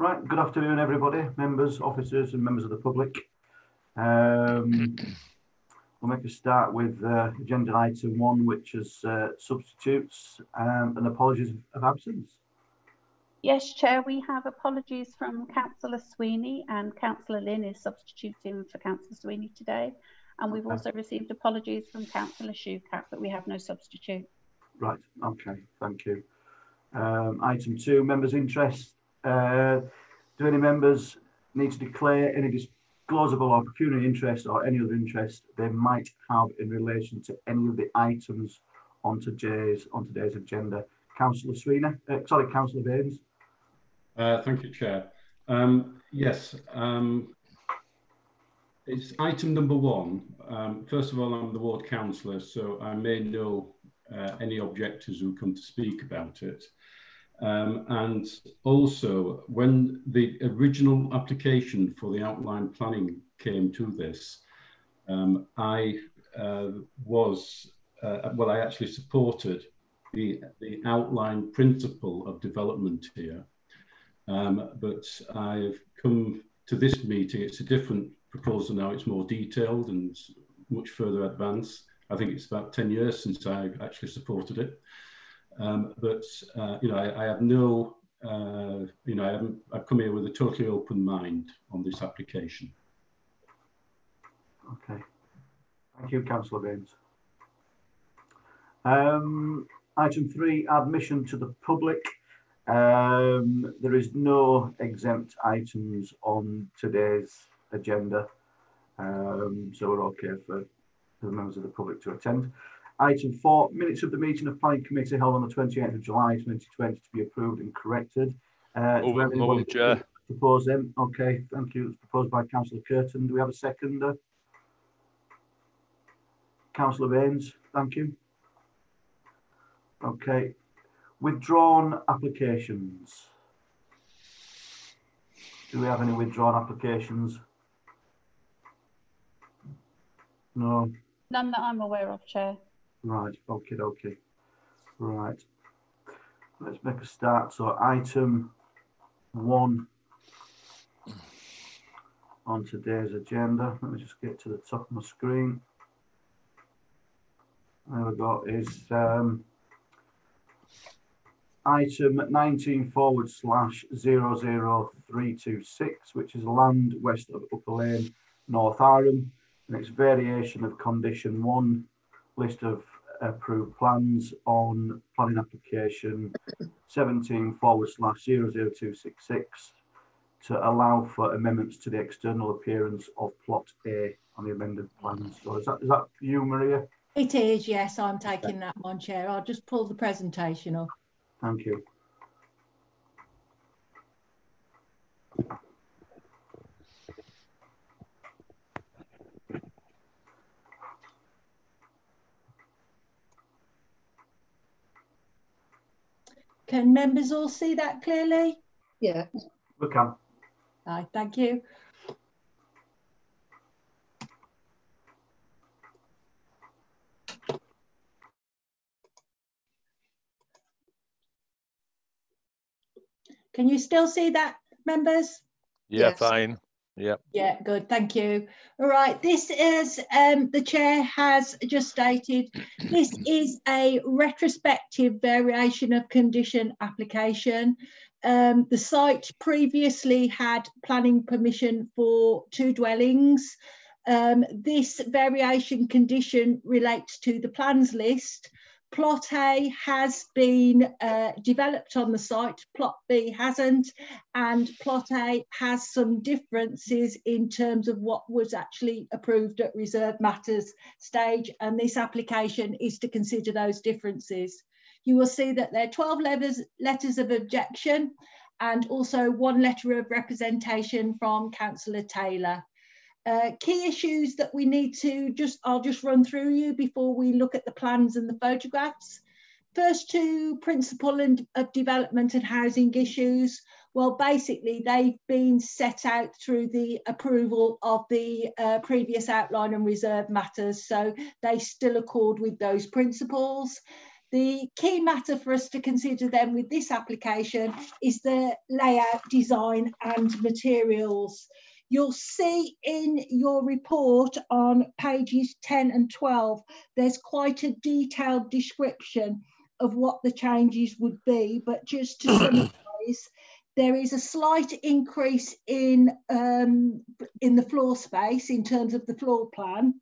Right, good afternoon, everybody, members, officers, and members of the public. Um, we'll make a start with uh, agenda item one, which is uh, substitutes um, and apologies of absence. Yes, Chair, we have apologies from Councillor Sweeney and Councillor Lynn is substituting for Councillor Sweeney today. And we've also received apologies from Councillor Shoukat, but we have no substitute. Right, okay, thank you. Um, item two, members' interest. Uh, do any members need to declare any disclosable or pecuniary interest or any other interest they might have in relation to any of the items on today's on today's agenda? Councillor Sweeney, uh, sorry, Councillor Baines. Uh, thank you, Chair. Um, yes, um, it's item number one. Um, first of all, I'm the ward councillor, so I may know uh, any objectors who come to speak about it. Um, and also, when the original application for the outline planning came to this, um, I uh, was, uh, well, I actually supported the, the outline principle of development here. Um, but I've come to this meeting, it's a different proposal now, it's more detailed and much further advanced. I think it's about 10 years since I actually supported it. Um, but, uh, you know, I, I have no, uh, you know, I haven't, I've come here with a totally open mind on this application. Okay. Thank you, Councillor Baines. Um, item three, admission to the public. Um, there is no exempt items on today's agenda. Um, so we're okay for the members of the public to attend. Item four, minutes of the meeting of planning committee held on the 28th of July 2020 to be approved and corrected. Uh, Over, over, Chair. Propose them. Okay, thank you. It's proposed by Councillor Curtin. Do we have a seconder? Councillor Baines, thank you. Okay, withdrawn applications. Do we have any withdrawn applications? No. None that I'm aware of, Chair. Right, okay, okay. Right. Let's make a start. So item one on today's agenda. Let me just get to the top of my screen. There we go, is um, item 19 forward slash 00326, which is land west of Upper Lane, Northowram, and it's variation of condition one list of approved plans on planning application 17 forward slash 00266 to allow for amendments to the external appearance of plot A on the amended plans. So is that, is that you, Maria? It is, yes, I'm taking that one, Chair. I'll just pull the presentation off. Thank you. Can members all see that clearly? Yeah. We can. Aye, thank you. Can you still see that, members? Yeah, Yes. fine. Yeah. Yeah, good. Thank you. All right. This is, um, the chair has just stated, this is a retrospective variation of condition application. Um, the site previously had planning permission for two dwellings. Um, this variation condition relates to the plans list. Plot A has been uh, developed on the site, plot B hasn't, and plot A has some differences in terms of what was actually approved at reserve matters stage, and this application is to consider those differences. You will see that there are 12 letters, letters of objection and also one letter of representation from Councillor Taylor. Uh, key issues that we need to just, I'll just run through you before we look at the plans and the photographs. First two, principle and, of development and housing issues. Well, basically they've been set out through the approval of the uh, previous outline and reserve matters. So they still accord with those principles. The key matter for us to consider then with this application is the layout, design and materials. You'll see in your report on pages 10 and 12, there's quite a detailed description of what the changes would be, but just to summarise, there is a slight increase in um, in the floor space in terms of the floor plan,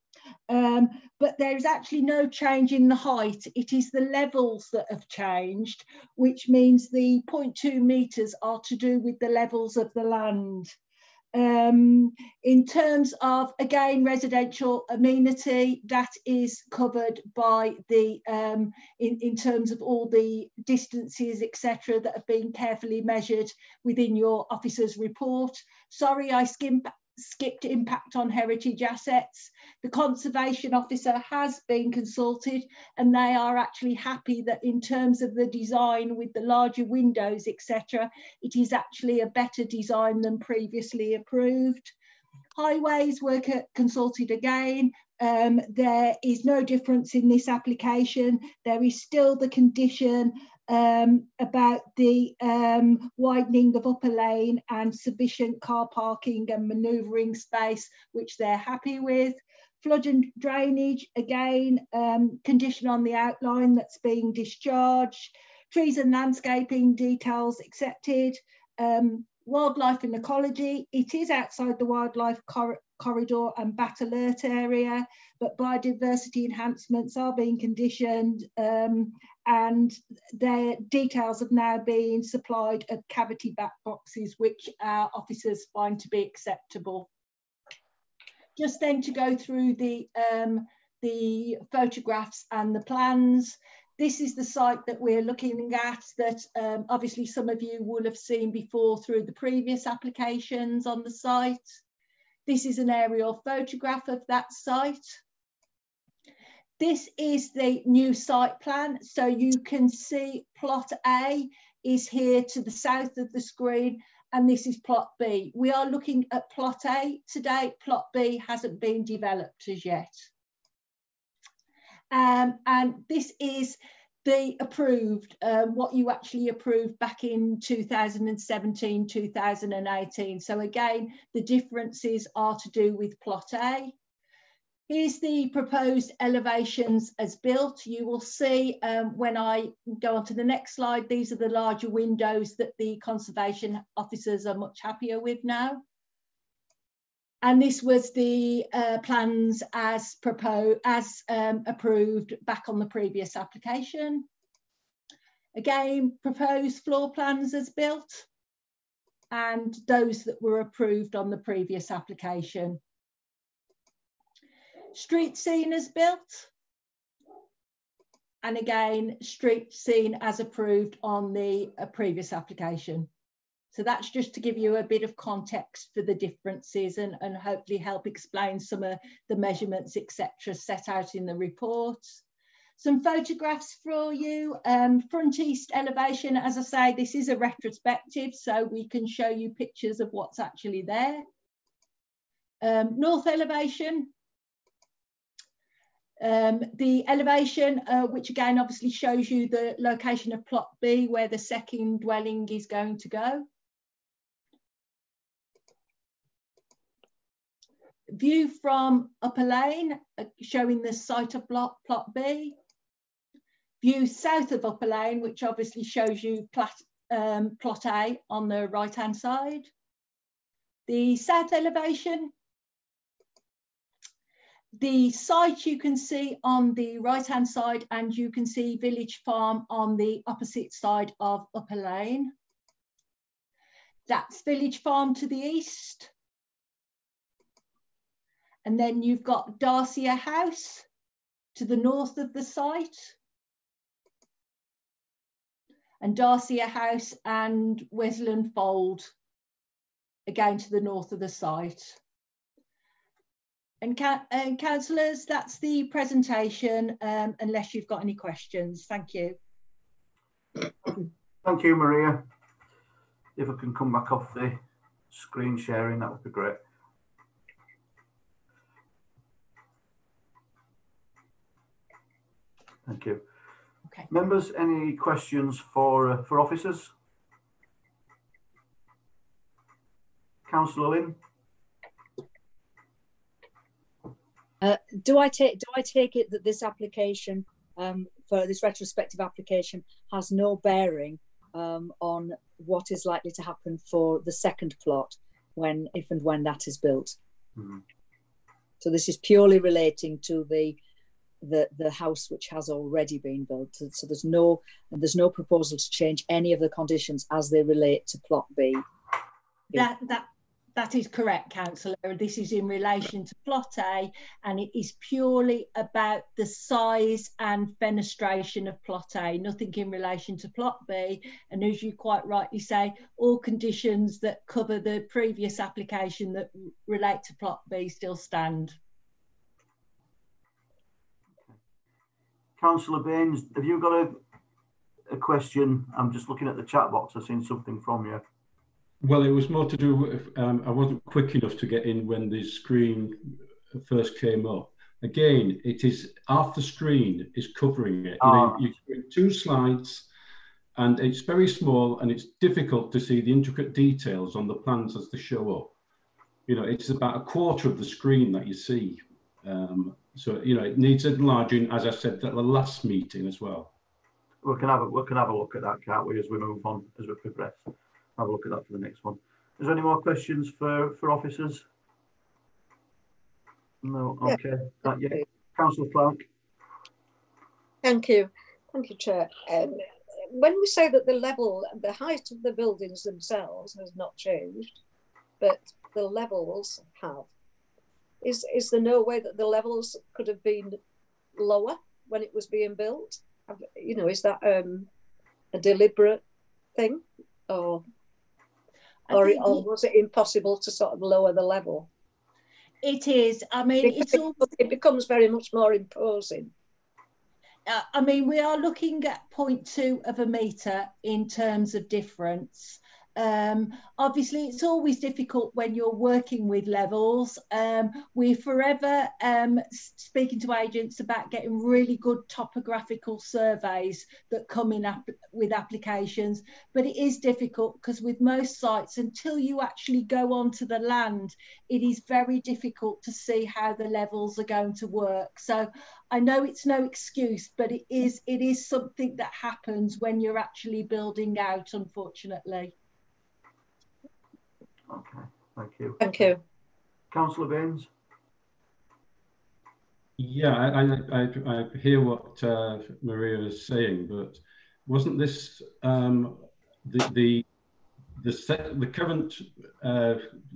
um, but there is actually no change in the height. It is the levels that have changed, which means the 0.2 metres are to do with the levels of the land. Um, in terms of, again, residential amenity, that is covered by the, um, in, in terms of all the distances, etc., that have been carefully measured within your officer's report. Sorry, I skimmed skipped impact on heritage assets. The conservation officer has been consulted and they are actually happy that in terms of the design with the larger windows, etc., it is actually a better design than previously approved. Highways were consulted again. Um, there is no difference in this application. There is still the condition um, about the um, widening of upper lane and sufficient car parking and manoeuvring space, which they're happy with. Flood and drainage, again, um, condition on the outline that's being discharged. Trees and landscaping details accepted. Um, wildlife and ecology, it is outside the wildlife cor corridor and bat alert area, but biodiversity enhancements are being conditioned um, and their details have now been supplied at cavity bat boxes, which our officers find to be acceptable. Just then to go through the, um, the photographs and the plans. This is the site that we're looking at that um, obviously some of you will have seen before through the previous applications on the site. This is an aerial photograph of that site. This is the new site plan. So you can see plot A is here to the south of the screen and this is plot B. We are looking at plot A today. Plot B hasn't been developed as yet. Um, and this is the approved, um, what you actually approved back in 2017, 2018. So again, the differences are to do with plot A. Here's the proposed elevations as built. You will see um, when I go on to the next slide, these are the larger windows that the conservation officers are much happier with now. And this was the uh, plans as proposed, as um, approved back on the previous application. Again, proposed floor plans as built and those that were approved on the previous application. Street scene as built. And again, street scene as approved on the uh, previous application. So that's just to give you a bit of context for the differences and, and hopefully help explain some of the measurements, etc., set out in the report. Some photographs for you. Um, front east elevation, as I say, this is a retrospective, so we can show you pictures of what's actually there. Um, north elevation, um, the elevation, uh, which again obviously shows you the location of plot B where the second dwelling is going to go. view from upper lane uh, showing the site of block plot B. View south of upper lane, which obviously shows you plot, um, plot A on the right hand side. The south elevation. The site you can see on the right hand side and you can see Village Farm on the opposite side of upper lane. That's Village Farm to the east. And then you've got Darcia House to the north of the site. And Darcia House and Wesleyan Fold, again to the north of the site. And, and councillors, that's the presentation, um, unless you've got any questions. Thank you. Thank you, Maria. If I can come back off the screen sharing, that would be great. Thank you. Okay. Members, any questions for uh, for officers? Councillor Lynn? Uh, do I take do I take it that this application um, for this retrospective application has no bearing um, on what is likely to happen for the second plot when if and when that is built? Mhm. So this is purely relating to the the the house which has already been built. So so there's no there's no proposal to change any of the conditions as they relate to plot B. That, that, that is correct, councillor. This is in relation to plot A and it is purely about the size and fenestration of plot A, nothing in relation to plot B. And as you quite rightly say, all conditions that cover the previous application that relate to plot B still stand. Councillor Baines, have you got a, a question? I'm just looking at the chat box. I've seen something from you. Well, it was more to do with um, I wasn't quick enough to get in when the screen first came up. Again, it is half the screen is covering it. You know, Ah. you you two slides, and it's very small, and it's difficult to see the intricate details on the plans as they show up. You know, it's about a quarter of the screen that you see. Um, so you know, it needs enlarging, as I said at the last meeting as well. We can have a, we can have a look at that, can't we, as we move on, as we progress? Have a look at that for the next one. Is there any more questions for, for officers? No, Yeah. okay, not yet. Councillor Clark? Thank you. Thank you, Chair. Um, when we say that the level, the height of the buildings themselves has not changed, but the levels have, is, is there no way that the levels could have been lower when it was being built? You know, is that um, a deliberate thing? Or, or, or was it impossible to sort of lower the level? It is, I mean, Because it's all it, becomes very much more imposing. uh, I mean, we are looking at 0.2 of a metre in terms of difference. Um, obviously, it's always difficult when you're working with levels. Um, we're forever um, speaking to agents about getting really good topographical surveys that come in ap- with applications, but it is difficult because with most sites, until you actually go onto the land, it is very difficult to see how the levels are going to work. So I know it's no excuse, but it is it is something that happens when you're actually building out, unfortunately. Okay, thank you. Thank you. Councillor Baines? Yeah, I, I, I, I hear what uh, Maria is saying, but wasn't this um, the the the, set, the current uh,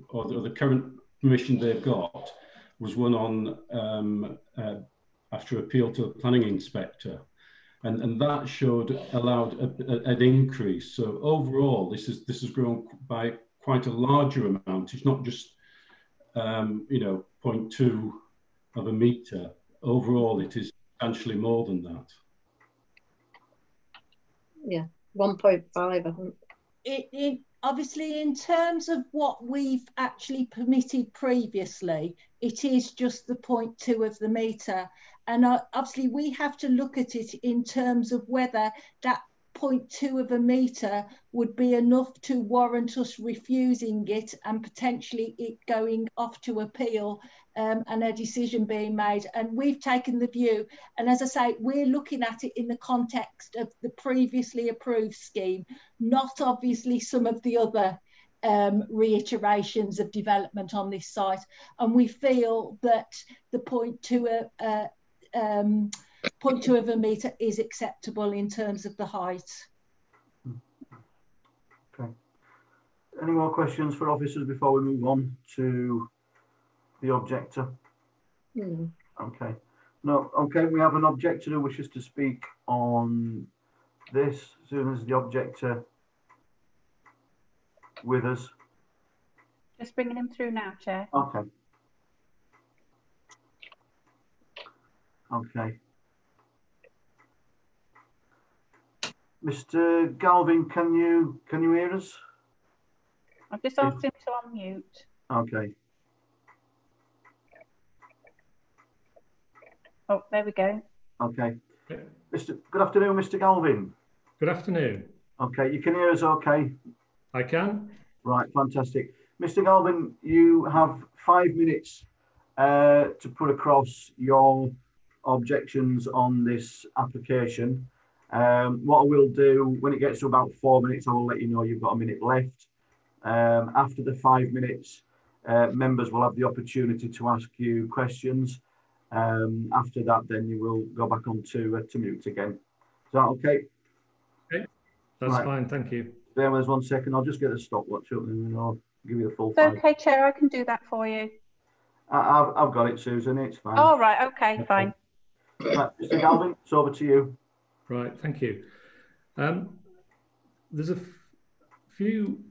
or, the, or the current permission they've got was one on um, uh, after appeal to the planning inspector, and and that showed allowed a, a, an increase. So overall, this is this has grown by quite a larger amount. It's not just um, you know 0.2 of a meter. Overall, it is substantially more than that. Yeah, 1.5, I think. It, it obviously in terms of what we've actually permitted previously, it is just the 0.2 of the meter, and uh, obviously we have to look at it in terms of whether that 0.2 of a meter would be enough to warrant us refusing it and potentially it going off to appeal um, and a decision being made. And we've taken the view, and as I say, we're looking at it in the context of the previously approved scheme, not obviously some of the other um, reiterations of development on this site. And we feel that the 0.2 uh, uh, um, 0.2 of a metre is acceptable in terms of the height. Okay. Any more questions for officers before we move on to the objector? Hmm. Okay. No, okay, we have an objector who wishes to speak on this as soon as the objector with us. Just bringing him through now, Chair. Okay. Okay. Mr. Galvin, can you can you hear us? I've just asked him to unmute. Okay. Oh, there we go. Okay. Mr. Good afternoon, Mr. Galvin. Good afternoon. Okay, you can hear us okay? I can. Right, fantastic. Mr. Galvin, you have five minutes uh, to put across your objections on this application. Um, what I will do when it gets to about four minutes, I will let you know you've got a minute left. Um, after the five minutes, uh, members will have the opportunity to ask you questions. Um, after that, then you will go back on to, uh, to mute again. Is that okay? Okay, that's Right. fine. Thank you. Bear with us one second. I'll just get the stopwatch up and I'll give you the full It's five. okay, Chair, I can do that for you. I, I've, I've got it, Susan. It's fine. All right, okay, fine. Right, Mr. Galvin, it's over to you. Right, thank you. Um, there's a few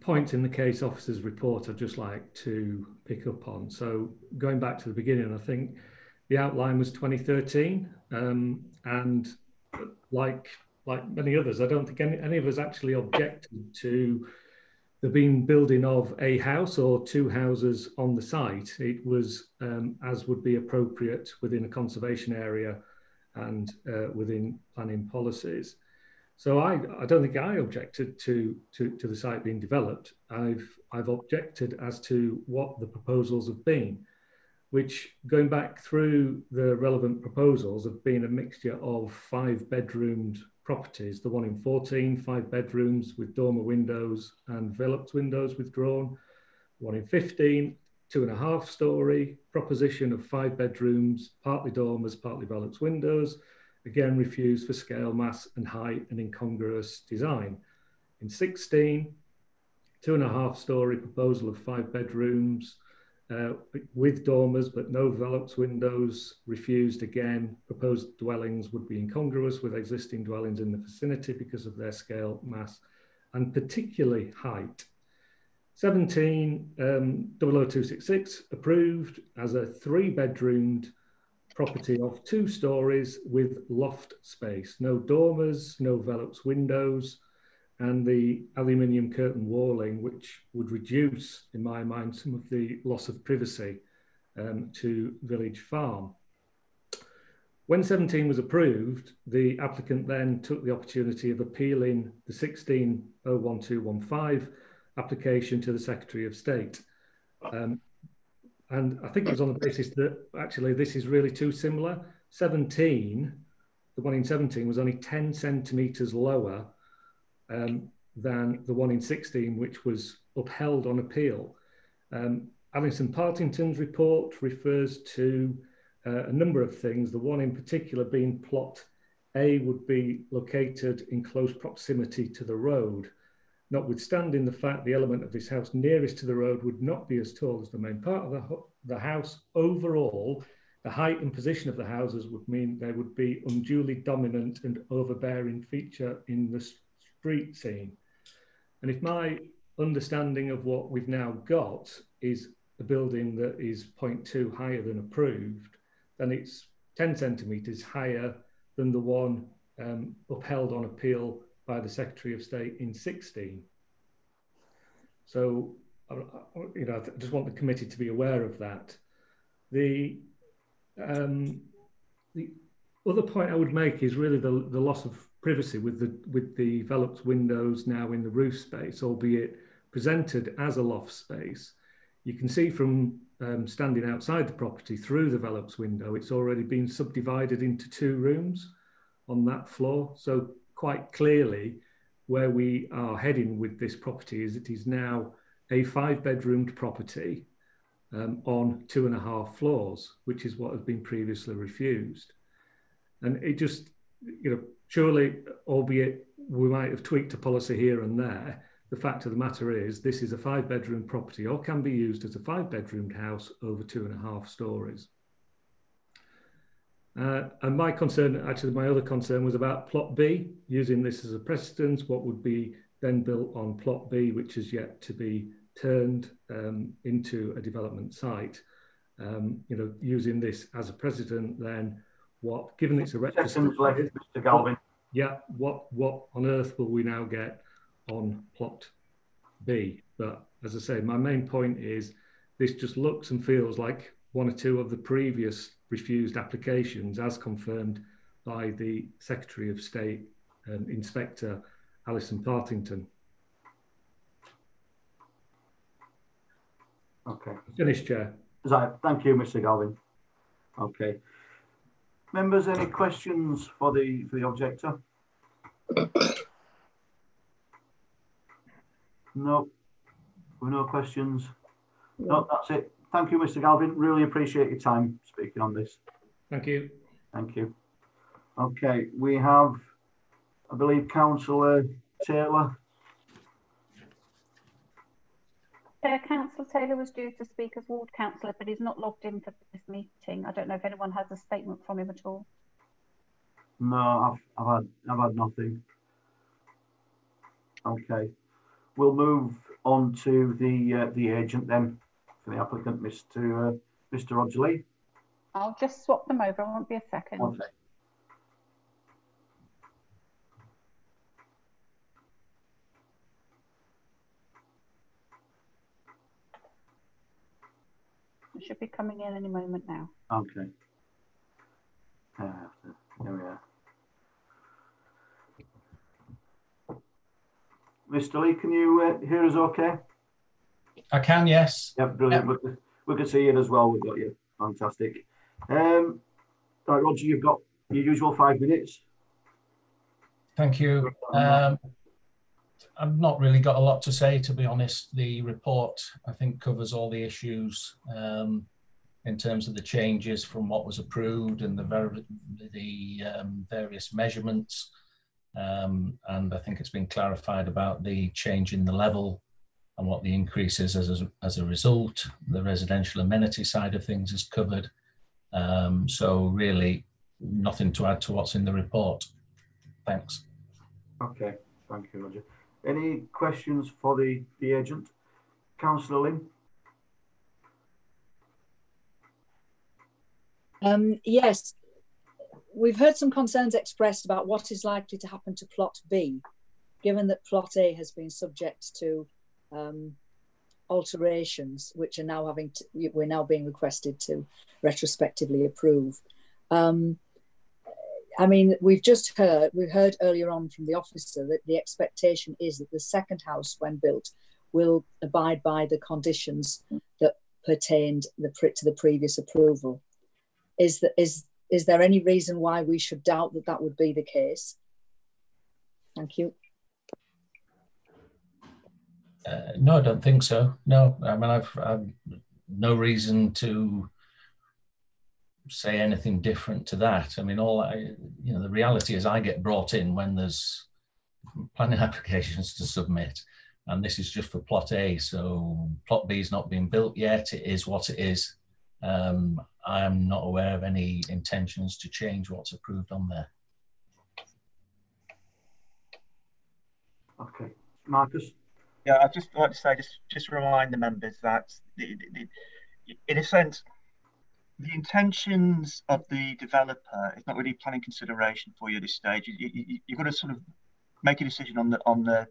points in the case officer's report I'd just like to pick up on. So going back to the beginning, I think the outline was 2013, um, and like like many others, I don't think any, any of us actually objected to the being building of a house or two houses on the site. It was um, as would be appropriate within a conservation area and uh, within planning policies. So I, I don't think I objected to, to, to the site being developed. I've, I've objected as to what the proposals have been, which going back through the relevant proposals have been a mixture of five bedroomed properties, the one in 14, five bedrooms with dormer windows and Velux windows withdrawn, one in 15, two and a half story proposition of five bedrooms, partly dormers, partly Velux windows, again refused for scale, mass and height and incongruous design. In 16, two and a half story proposal of five bedrooms uh, with dormers but no Velux windows, refused again. Proposed dwellings would be incongruous with existing dwellings in the vicinity because of their scale, mass and particularly height. 17 um, 00266 approved as a three bedroomed property of two stories with loft space, no dormers, no Velux windows, and the aluminium curtain walling, which would reduce, in my mind, some of the loss of privacy um, to Village Farm. When 17 was approved, the applicant then took the opportunity of appealing the 16.01215 application to the Secretary of State. Um, and I think it was on the basis that actually this is really too similar. 17, the one in 17 was only 10 centimetres lower um, than the one in 16, which was upheld on appeal. Um, Alison Partington's report refers to uh, a number of things, the one in particular being plot A would be located in close proximity to the road notwithstanding the fact the element of this house nearest to the road would not be as tall as the main part of the, the house, overall, the height and position of the houses would mean they would be unduly dominant and overbearing feature in the street scene. And if my understanding of what we've now got is a building that is 0.2 higher than approved, then it's 10 centimetres higher than the one um, upheld on appeal by the Secretary of State in 16. So, you know, I just want the committee to be aware of that. The, um, the other point I would make is really the, the loss of privacy with the, with the Velux windows now in the roof space, albeit presented as a loft space. You can see from um, standing outside the property through the Velux window, it's already been subdivided into two rooms on that floor. So quite clearly where we are heading with this property is it is now a five bedroomed property um, on two and a half floors, which is what has been previously refused. And it just, you know, surely, albeit we might have tweaked a policy here and there, the fact of the matter is this is a five bedroom property or can be used as a five bedroomed house over two and a half stories. Uh, and my concern, actually, my other concern was about plot B, using this as a precedence, what would be then built on plot B, which is yet to be turned um, into a development site. Um, you know, using this as a precedent, then what, given it's a left, Mr. Galvin. yeah, what what on earth will we now get on plot B? But as I say, my main point is this just looks and feels like one or two of the previous refused applications as confirmed by the Secretary of State and Inspector Alison Partington. Okay. Finished, Chair. Right. Thank you, Mr. Galvin. Okay. Members, any questions for the for the objector? No. No questions. No, that's it. Thank you, Mr. Galvin. Really appreciate your time speaking on this. Thank you. Thank you. Okay, we have, I believe, Councillor Taylor. Chair, Councillor Taylor was due to speak as ward councillor, but he's not logged in for this meeting. I don't know if anyone has a statement from him at all. No, I've, I've had I've had nothing. Okay, we'll move on to the uh, the agent then for the applicant, Mr. Uh, Mr. Roger Lee. I'll just swap them over. I won't be a second. Okay. It should be coming in any moment now. Okay. Uh, There we are. Mr. Lee, can you uh, hear us okay? I can, yes. Yeah, brilliant. We, can- we see you as well. We've got you. Fantastic. Um, right, Roger, you've got your usual five minutes. Thank you. Um, I've not really got a lot to say, to be honest. The report, I think, covers all the issues um, in terms of the changes from what was approved and the, ver- the um, various measurements. Um, and I think it's been clarified about the change in the level and what the increase is as a, as a result. The residential amenity side of things is covered. Um, so really, nothing to add to what's in the report. Thanks. Okay, thank you, Roger. Any questions for the, the agent? Councillor Lynn? Um, yes, we've heard some concerns expressed about what is likely to happen to plot B, given that plot A has been subject to um, alterations, which are now having to, we're now being requested to retrospectively approve. Um, I mean, we've just heard, we heard earlier on from the officer that the expectation is that the second house, when built, will abide by the conditions that pertained the, to the previous approval. Is that is is there any reason why we should doubt that that would be the case? Thank you. Uh, no, I don't think so. No, I mean, I've, I've no reason to say anything different to that. I mean, all I, you know, the reality is I get brought in when there's planning applications to submit, and this is just for plot A. So plot B is not being built yet. It is what it is. Um, I am not aware of any intentions to change what's approved on there. Okay, Marcus? Yeah, I'd just like to say, just just remind the members that, the, the, the, in a sense, the intentions of the developer is not really planning consideration for you at this stage. You, you, you've got to sort of make a decision on the on the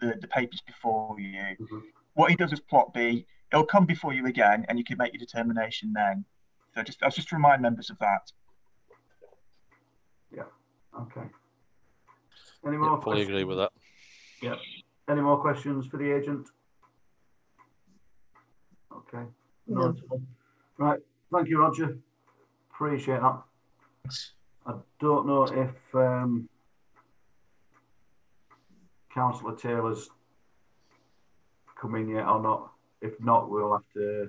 the, the papers before you. Mm -hmm. What he does with plot B, it'll come before you again, and you can make your determination then. So just I was just to remind members of that. Yeah. Okay. Any more? Yeah, fully agree with that. Yeah. Any more questions for the agent? Okay. No. Right. Thank you, Roger. Appreciate that. I don't know if um, Councillor Taylor's come in yet or not. If not, we'll have to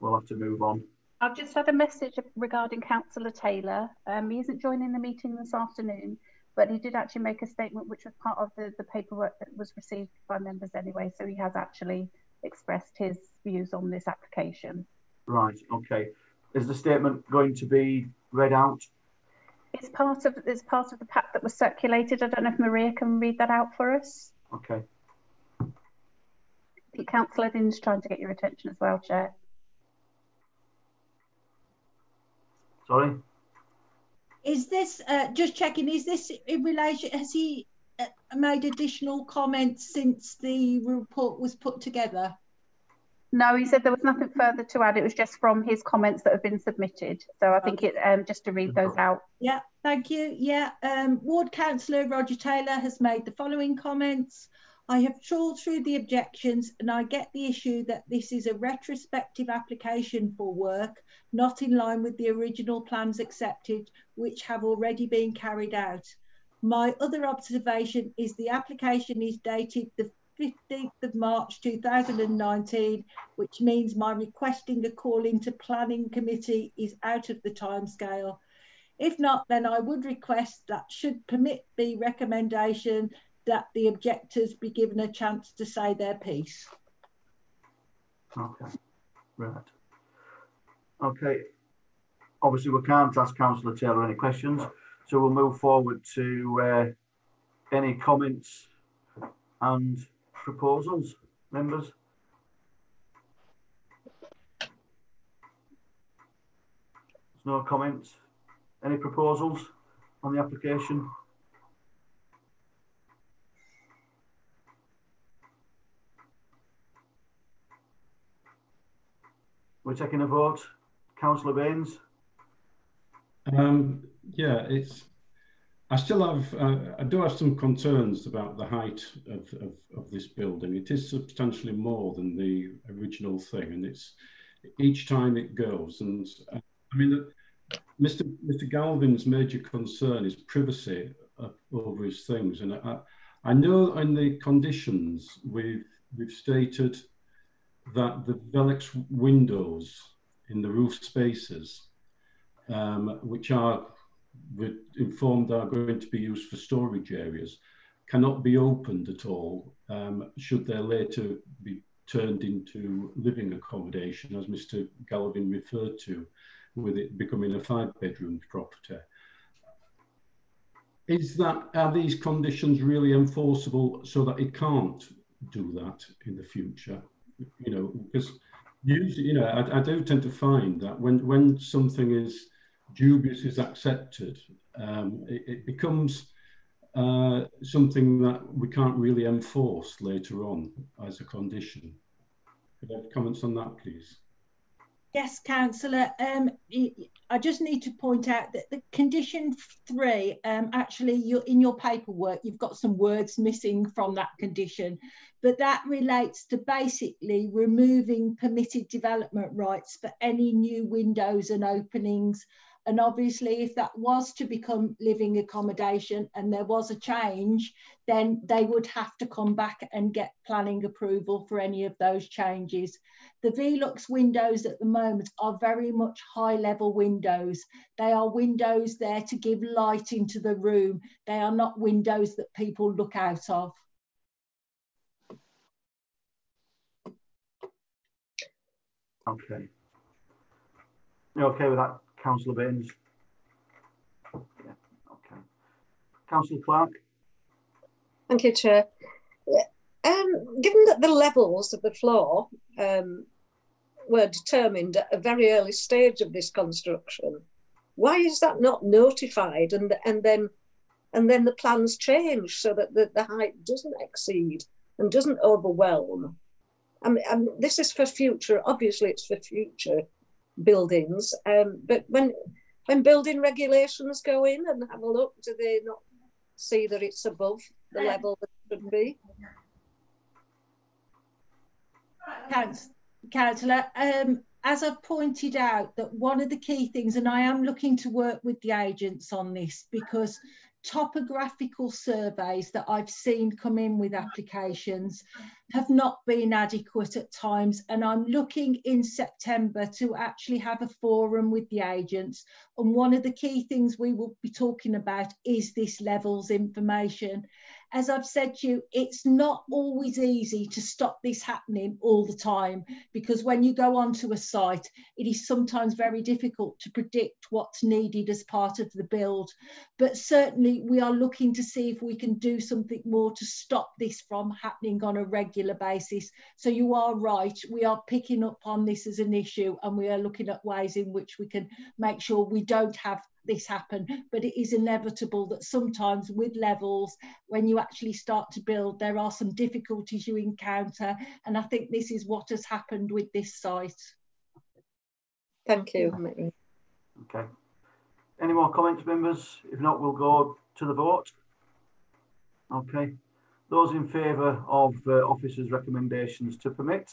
we'll have to move on. I've just had a message regarding Councillor Taylor. Um, he isn't joining the meeting this afternoon, but he did actually make a statement which was part of the, the paperwork that was received by members anyway. So he has actually expressed his views on this application. Right. Okay. Is the statement going to be read out? It's part of it's part of the pack that was circulated. I don't know if Maria can read that out for us. Okay. Councillor Lynn's trying to get your attention as well, Chair. Sorry. Is this uh, just checking? Is this in relation? Has he uh, made additional comments since the report was put together? No, he said there was nothing further to add. It was just from his comments that have been submitted. So I think it um, just to read those out. Yeah, thank you. Yeah, um, Ward Councillor Roger Taylor has made the following comments. I have trawled through the objections and I get the issue that this is a retrospective application for work not in line with the original plans accepted, which have already been carried out. My other observation is the application is dated the 15th of March 2019, which means my requesting a call into planning committee is out of the timescale. If not, then I would request that should permit the recommendation that the objectors be given a chance to say their piece. Okay, right. Okay, obviously we can't ask Councillor Taylor any questions, so we'll move forward to uh, any comments and proposals, members? There's no comments. Any proposals on the application? We're taking a vote. Councillor Baines? Um, yeah, it's I still have, uh, I do have some concerns about the height of, of, of, this building. It is substantially more than the original thing, and it's each time it goes. And uh, I mean, Mr. Mr. Galvin's major concern is privacy over his things, and I, I know in the conditions we've we've stated that the Velux windows in the roof spaces, um, which are informed are going to be used for storage areas cannot be opened at all um, should they later be turned into living accommodation, as Mr. Galvin referred to, with it becoming a five bedroom property. Is that, are these conditions really enforceable so that it can't do that in the future? You know, because usually, you know, I, I do tend to find that when, when something is dubious is accepted, um, it, it, becomes uh, something that we can't really enforce later on as a condition. Could I have comments on that, please? Yes, Councillor. Um, I just need to point out that the condition three, um, actually, in your paperwork, you've got some words missing from that condition, but that relates to basically removing permitted development rights for any new windows and openings and obviously, if that was to become living accommodation and there was a change, then they would have to come back and get planning approval for any of those changes. The Velux windows at the moment are very much high level windows. They are windows there to give light into the room. They are not windows that people look out of. Okay. You okay with that, Councillor Baines? Yeah, okay. Councillor Clark? Thank you, Chair. Um, given that the levels of the floor um, were determined at a very early stage of this construction, why is that not notified and, and then and then the plans change so that the, the height doesn't exceed and doesn't overwhelm? I mean, I mean, this is for future, obviously it's for future buildings. Um, but when when building regulations go in and have a look, do they not see that it's above the level that it should be? Councillor, um, as I've pointed out, that one of the key things, and I am looking to work with the agents on this because topographical surveys that I've seen come in with applications have not been adequate at times. And I'm looking in September to actually have a forum with the agents. And one of the key things we will be talking about is this levels information as I've said to you, it's not always easy to stop this happening all the time because when you go onto a site, it is sometimes very difficult to predict what's needed as part of the build. But certainly we are looking to see if we can do something more to stop this from happening on a regular basis. So you are right, we are picking up on this as an issue and we are looking at ways in which we can make sure we don't have this happen, but it is inevitable that sometimes with levels, when you actually start to build, there are some difficulties you encounter. And I think this is what has happened with this site. Thank you. Okay. Any more comments, members? If not, we'll go to the vote. Okay. Those in favour of uh, officers' recommendations to permit?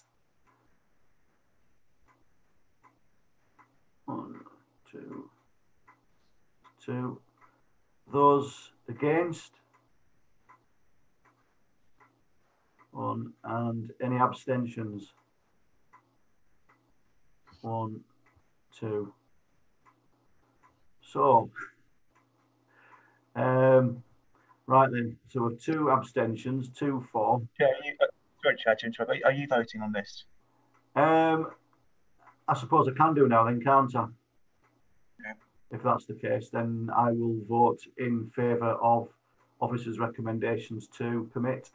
One, two, two. Those against? One. And any abstentions? One, two. So, um, right then, so with two abstentions, two for. Chair, you, uh, sorry, Chair, to interrupt. Are, are you voting on this? Um, I suppose I can do now then, can't I? If that's the case, then I will vote in favour of officers' recommendations to permit.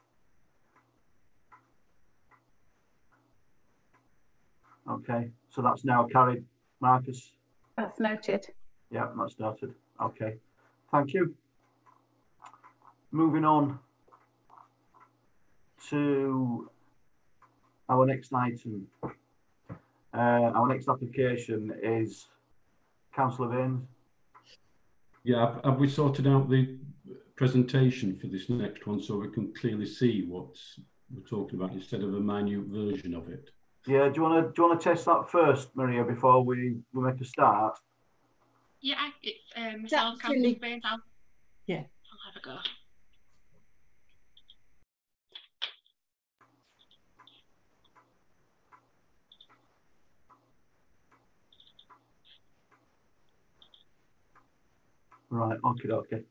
Okay, so that's now carried. Marcus? That's noted. Yeah, that's noted. Okay, thank you. Moving on to our next item. Uh, our next application is Councillor Baines. Yeah, have, have we sorted out the presentation for this next one so we can clearly see what we're talking about instead of a minute version of it? Yeah, do you want to do you want to test that first, Maria, before we, we make a start? Yeah, it's um, myself, Councillor Baines. I'll, Yeah. I'll have a go. Right, okay, okay.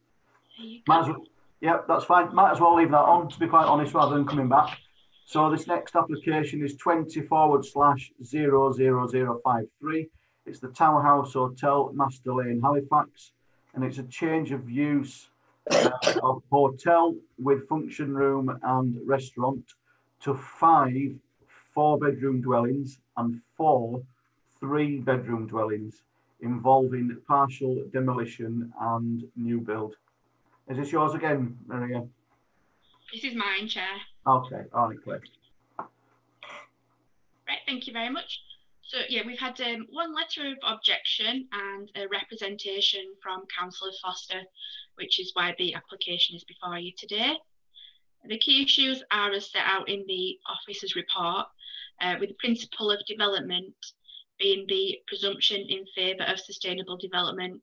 Might as well, yeah, that's fine. Might as well leave that on, to be quite honest, rather than coming back. So this next application is 20 forward slash 00053. It's the Tower House Hotel, Master Lane, Halifax, and it's a change of use uh, of hotel with function room and restaurant to five four bedroom dwellings and four three bedroom dwellings involving partial demolition and new build. Is this yours again, Maria? This is mine, Chair. Okay, all right, Claire. Right, thank you very much. So yeah, we've had um, one letter of objection and a representation from Councillor Foster, which is why the application is before you today. The key issues are as set out in the officer's report, uh, with the principle of development being the presumption in favour of sustainable development,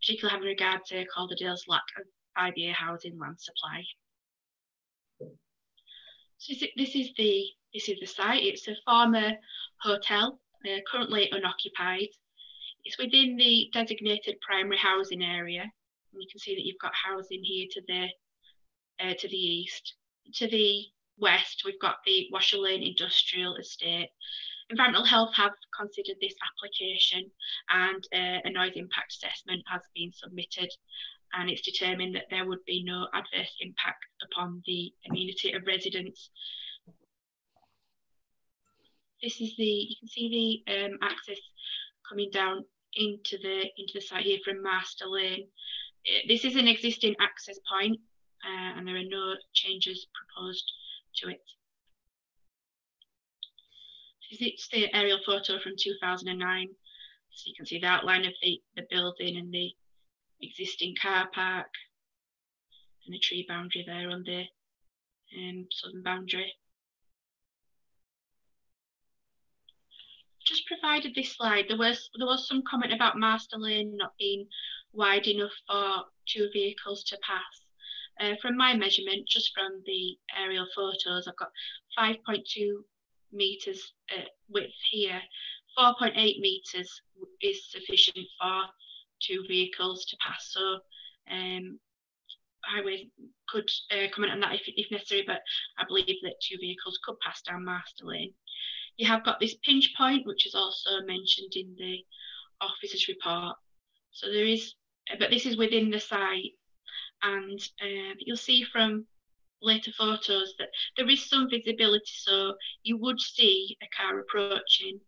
particularly having regard to Calderdale's lack of five-year housing land supply. So this is- the this is the site. It's a former hotel, uh, currently unoccupied. It's within the designated primary housing area, and you can see that you've got housing here to the uh, to the east. To the west, we've got the Washer Lane Industrial Estate. Environmental Health have considered this application, and uh, a noise impact assessment has been submitted and it's determined that there would be no adverse impact upon the amenity of residents. This is the, you can see the um, access coming down into the into the site here from Master Lane. Uh, This is an existing access point, uh, and there are no changes proposed to it. Is the aerial photo from 2009. So you can see the outline of the, the building and the existing car park and the tree boundary there on the um, southern boundary. Just provided this slide, there was there was some comment about Master Lane not being wide enough for two vehicles to pass. Uh, from my measurement, just from the aerial photos, I've got 5.2 meters uh, width here. 4.8 meters is sufficient for two vehicles to pass. So um, highways could uh, comment on that if, if necessary, but I believe that two vehicles could pass down Master Lane. You have got this pinch point, which is also mentioned in the officer's report. So there is, uh, but this is within the site, and uh, you'll see from later photos that there is some visibility, so you would see a car approaching.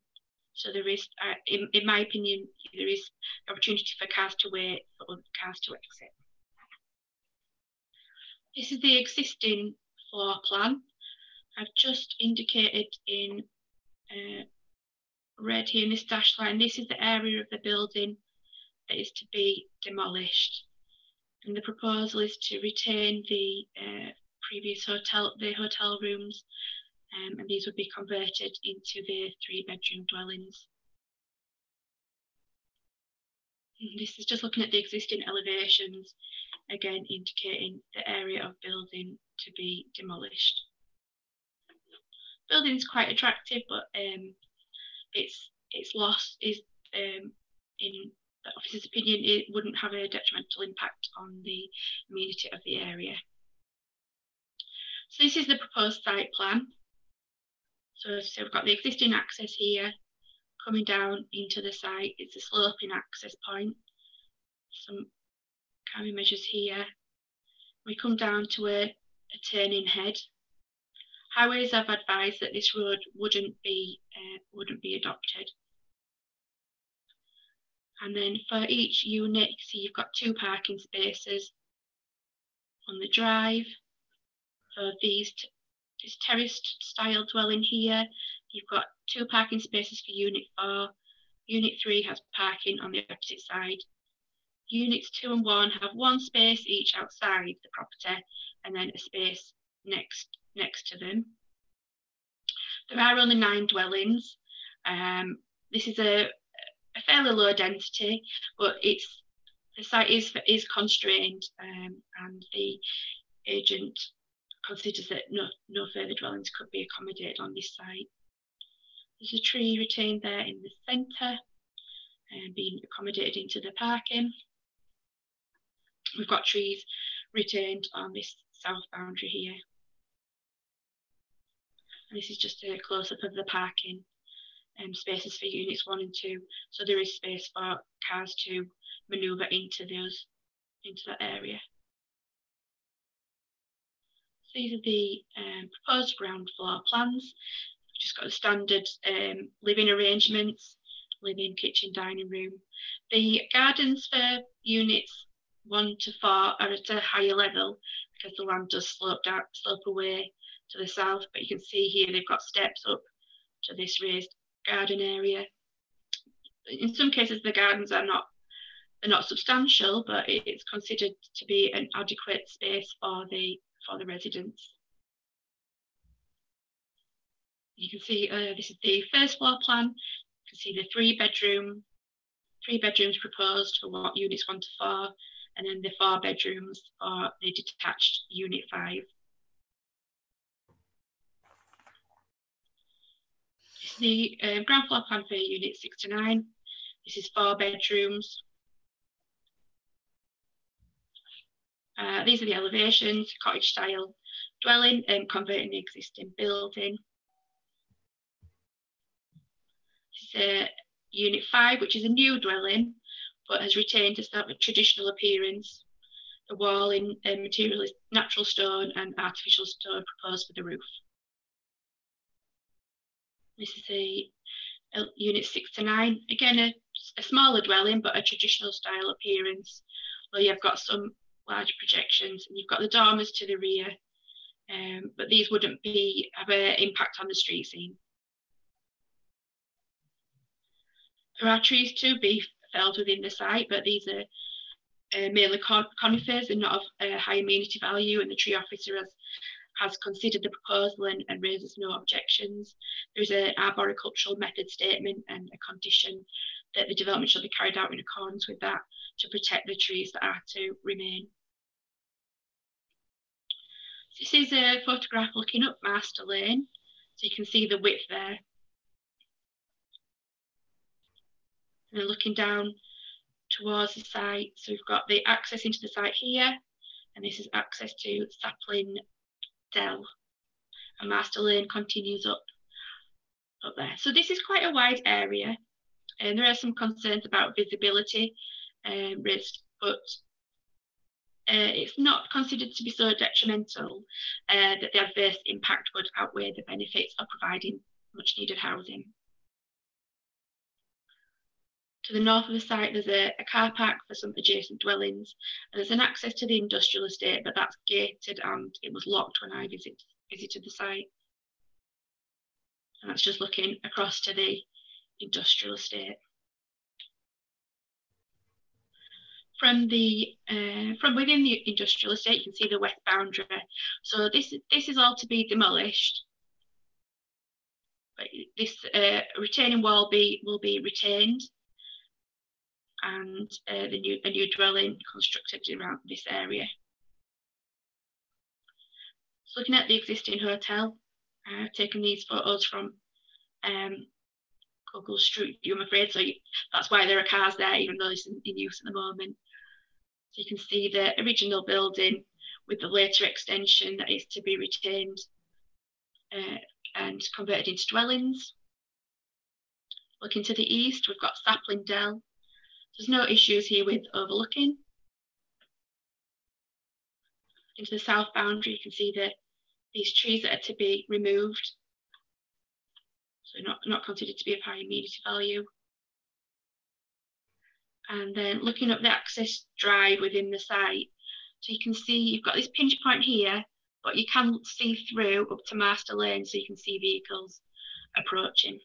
So there is, uh, in, in my opinion, there is opportunity for cars to wait, for other cars to exit. This is the existing floor plan. I've just indicated in uh, red here in this dashed line, this is the area of the building that is to be demolished. And the proposal is to retain the uh, previous hotel, the hotel rooms, um, and these would be converted into the three bedroom dwellings. And this is just looking at the existing elevations, again indicating the area of building to be demolished. Building is quite attractive, but um, its its loss is, um, in the officer's opinion, it wouldn't have a detrimental impact on the amenity of the area. So this is the proposed site plan. So, so we've got the existing access here coming down into the site. It's a sloping access point. Some camera measures here. We come down to a, a turning head. Highways have advised that this road wouldn't be uh, wouldn't be adopted. And then for each unit, so you've got two parking spaces on the drive. For these this terraced style dwelling here, you've got two parking spaces for unit four. Unit three has parking on the opposite side. Units two and one have one space each outside the property and then a space next next to them. There are only nine dwellings. Um, this is a, a fairly low density, but it's the site is is constrained um, and the agent considers that no, no further dwellings could be accommodated on this site. There's a tree retained there in the centre and being accommodated into the parking. We've got trees retained on this south boundary here. And this is just a close-up of the parking um, spaces for units one and two. So there is space for cars to manoeuvre into those, into that area. These are the um, proposed ground floor plans. We've just got the standard um, living arrangements, living, kitchen, dining room. The gardens for units one to four are at a higher level because the land does slope down, slope away to the south. But you can see here they've got steps up to this raised garden area. In some cases, the gardens are not they're not substantial, but it's considered to be an adequate space for the for the residents. You can see uh, this is the first floor plan. You can see the three bedroom, three bedrooms proposed for what units one to four, and then the four bedrooms for the detached unit five. This is the um, ground floor plan for unit six to nine. This is four bedrooms, Uh, these are the elevations, cottage style dwelling and converting the existing building. This is uh, unit five, which is a new dwelling, but has retained a sort of traditional appearance. The wall in uh, material is natural stone and artificial stone proposed for the roof. This is a, a unit six to nine. Again, a, a smaller dwelling, but a traditional style appearance. Where you've got some large projections and you've got the dormers to the rear, um, but these wouldn't be have an impact on the street scene. There are trees to be felled within the site, but these are uh, mainly conifers and not of uh, high amenity value, and the tree officer has, has considered the proposal and, and raises no objections. There's an arboricultural method statement and a condition that the development shall be carried out in accordance with that to protect the trees that are to remain. This is a photograph looking up Master Lane, so you can see the width there. And looking down towards the site, so we've got the access into the site here, and this is access to Sapling Dell. And Master Lane continues up, up there. So this is quite a wide area, and there are some concerns about visibility um, risk, but uh, it's not considered to be so detrimental uh, that the adverse impact would outweigh the benefits of providing much needed housing. To the north of the site, there's a, a, car park for some adjacent dwellings, and there's an access to the industrial estate, but that's gated and it was locked when I visit, visited the site. And that's just looking across to the industrial estate. From the uh, from within the industrial estate, you can see the west boundary. So this this is all to be demolished. But this uh, retaining wall be will be retained and uh, the new a new dwelling constructed around this area. So looking at the existing hotel, I've taken these photos from um, Google Street View, I'm afraid, so you, that's why there are cars there, even though it's in, in use at the moment. So you can see the original building with the later extension that is to be retained uh, and converted into dwellings. Looking to the east, we've got Sapling Dell, there's no issues here with overlooking. Into the south boundary, you can see the, these trees that are to be removed. So not, not considered to be of high amenity value. And then looking up the access drive within the site, so you can see you've got this pinch point here, but you can see through up to Master Lane so you can see vehicles approaching.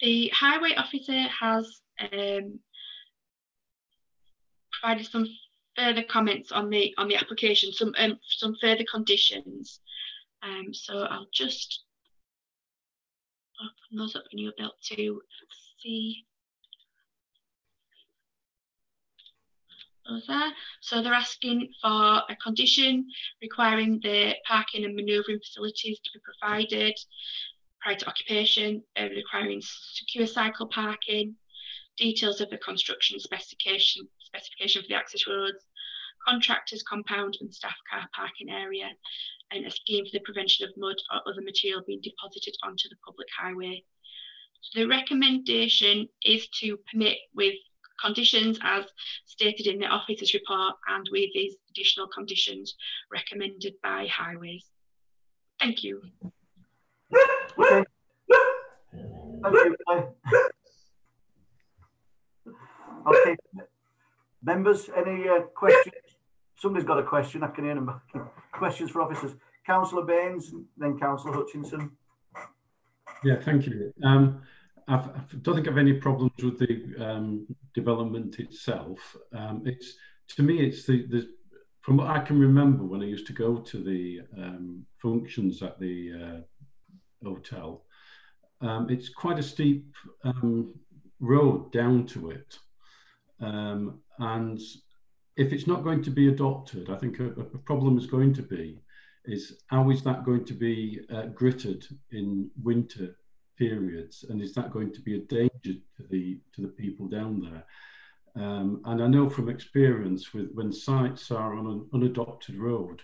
The highway officer has um, provided some further comments on the on the application, some um, some further conditions. Um, so I'll just open those up and you'll be able to see there. So they're asking for a condition requiring the parking and manoeuvring facilities to be provided, prior to occupation, uh, requiring secure cycle parking, details of the construction specification, specification for the access roads, contractors, compound and staff car parking area, and a scheme for the prevention of mud or other material being deposited onto the public highway. So the recommendation is to permit with conditions as stated in the officer's report and with these additional conditions recommended by highways. Thank you. Okay. Thank you. Okay. Members, any uh, questions? Somebody's got a question. I can hear them. Questions for officers. Councillor Baines, then Councillor Hutchinson. Yeah, thank you. Um, I've, I don't think I've any problems with the um, development itself. Um, it's to me, it's the, the from what I can remember when I used to go to the um, functions at the uh, hotel. Um, it's quite a steep um, road down to it. Um, and if it's not going to be adopted, I think a, a, problem is going to be is how is that going to be uh, gritted in winter periods, and is that going to be a danger to the to the people down there? Um, and I know from experience with when sites are on an unadopted road,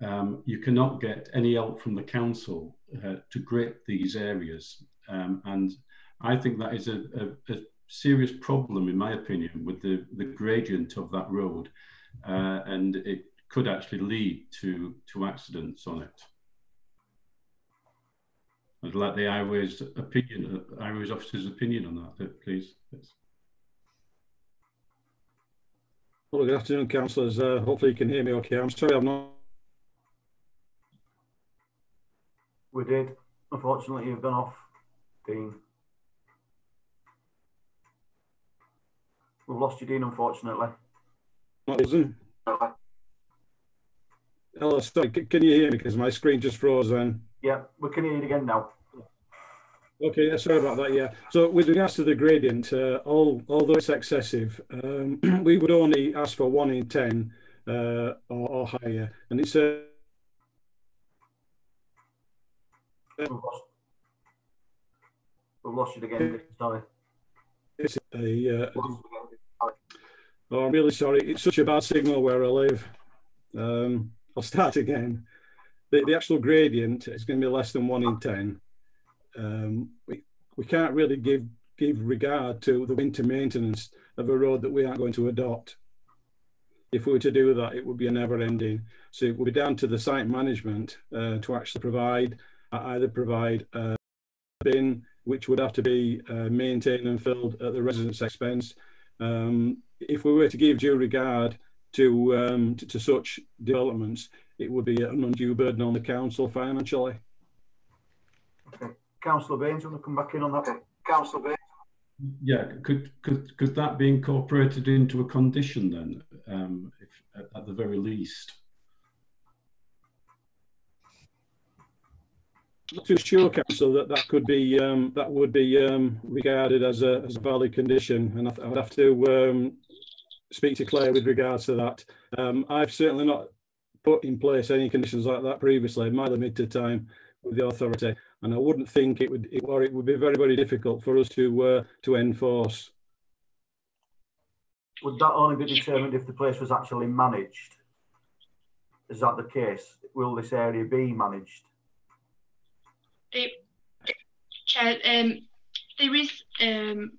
um, you cannot get any help from the council uh, to grit these areas. Um, and I think that is a, a, a, serious problem, in my opinion, with the, the gradient of that road. Uh, and it could actually lead to, to accidents on it. I'd like the highways opinion, uh, highways officer's opinion on that, please. Yes. Well, good afternoon, councillors. Uh, hopefully you can hear me okay. I'm sorry I'm not We did. Unfortunately, you've gone off, Dean. We've lost you, Dean, unfortunately. Not listen. Hello, sorry, can you hear me? Because my screen just froze then. Yeah, we can hear you again now. Okay, yeah, sorry about that. Yeah. So with regards to the gradient, uh, all, although it's excessive, um, we would only ask for one in ten uh, or, or, higher, and it's a uh, We've lost, you again, sorry. It's a, uh, oh, I'm really sorry. It's such a bad signal where I live. Um, I'll start again. The, the actual gradient is going to be less than one in 10. Um, we, we can't really give, give regard to the winter maintenance of a road that we aren't going to adopt. If we were to do that, it would be a never ending. So it would be down to the site management uh, to actually provide either provide a bin which would have to be uh, maintained and filled at the residents' expense. Um, if we were to give due regard to, um, to, to such developments, it would be an undue burden on the council financially. Okay. Councillor Baines, you want to come back in on that? Councillor Baines. Yeah, could could could that be incorporated into a condition then, um, if, at, at the very least? Not too sure, council, that that could be um, that would be um, regarded as a as a valid condition, and I would have to um, speak to Claire with regards to that. Um, I've certainly not put in place any conditions like that previously in my limited time with the authority, and I wouldn't think it would, it, or it would be very, very difficult for us to uh, to enforce. Would that only be determined if the place was actually managed? Is that the case? Will this area be managed? It, Chair, um, there is um,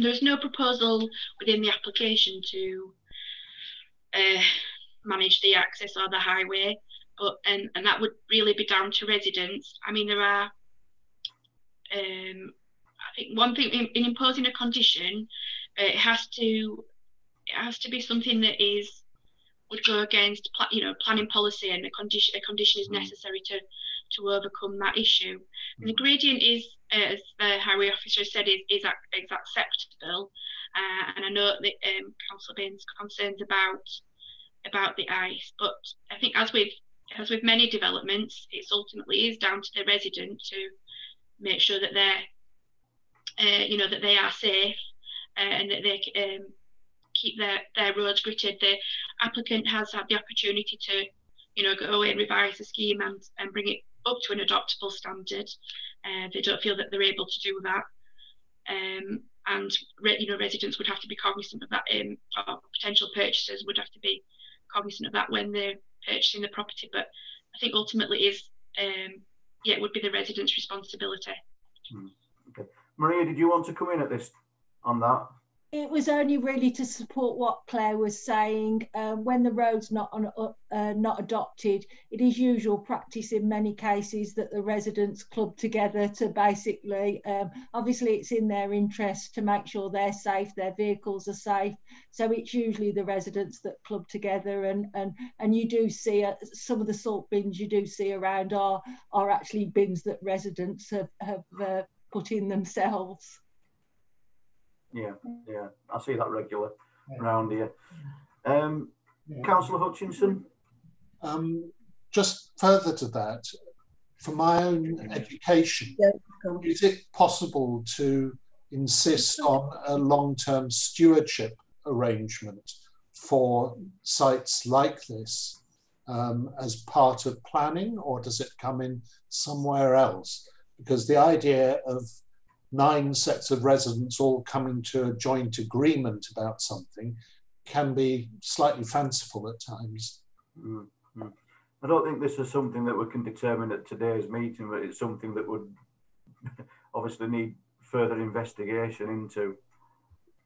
there's no proposal within the application to uh, manage the access or the highway, but and and that would really be down to residents. I mean, there are. Um, I think one thing in, in imposing a condition, uh, it has to it has to be something that is would go against you know planning policy and a condition a condition is necessary to to overcome that issue. And the gradient is, uh, as the highway officer said, is, is, is acceptable. Uh, and I know that um, Councillor Baines' concerns about about the ice, but I think as with as with many developments, it's ultimately is down to the resident to make sure that they're uh, you know that they are safe uh, and that they um, keep their their roads gritted. The applicant has had the opportunity to you know go away and revise the scheme and and bring it up to an adoptable standard. Uh, they don't feel that they're able to do that. Um, and you know residents would have to be cognizant of that um, potential purchasers would have to be cognizant of that when they're purchasing the property but I think ultimately is um, yeah it would be the residents responsibility. Hmm. okay. Maria did you want to come in at this on that it was only really to support what Claire was saying. Um, when the road's not on, uh, not adopted, it is usual practice in many cases that the residents club together to basically, um, obviously, it's in their interest to make sure they're safe, their vehicles are safe. So it's usually the residents that club together, and and and you do see uh, some of the salt bins you do see around are are actually bins that residents have have uh, put in themselves. Yeah, yeah, I see that regular around here. Um, yeah. Councillor Hutchinson. Um, just further to that, for my own education, is it possible to insist on a long-term stewardship arrangement for sites like this um, as part of planning, or does it come in somewhere else? Because the idea of nine sets of residents all coming to a joint agreement about something can be slightly fanciful at times. Mm -hmm. I don't think this is something that we can determine at today's meeting, but it's something that would obviously need further investigation into.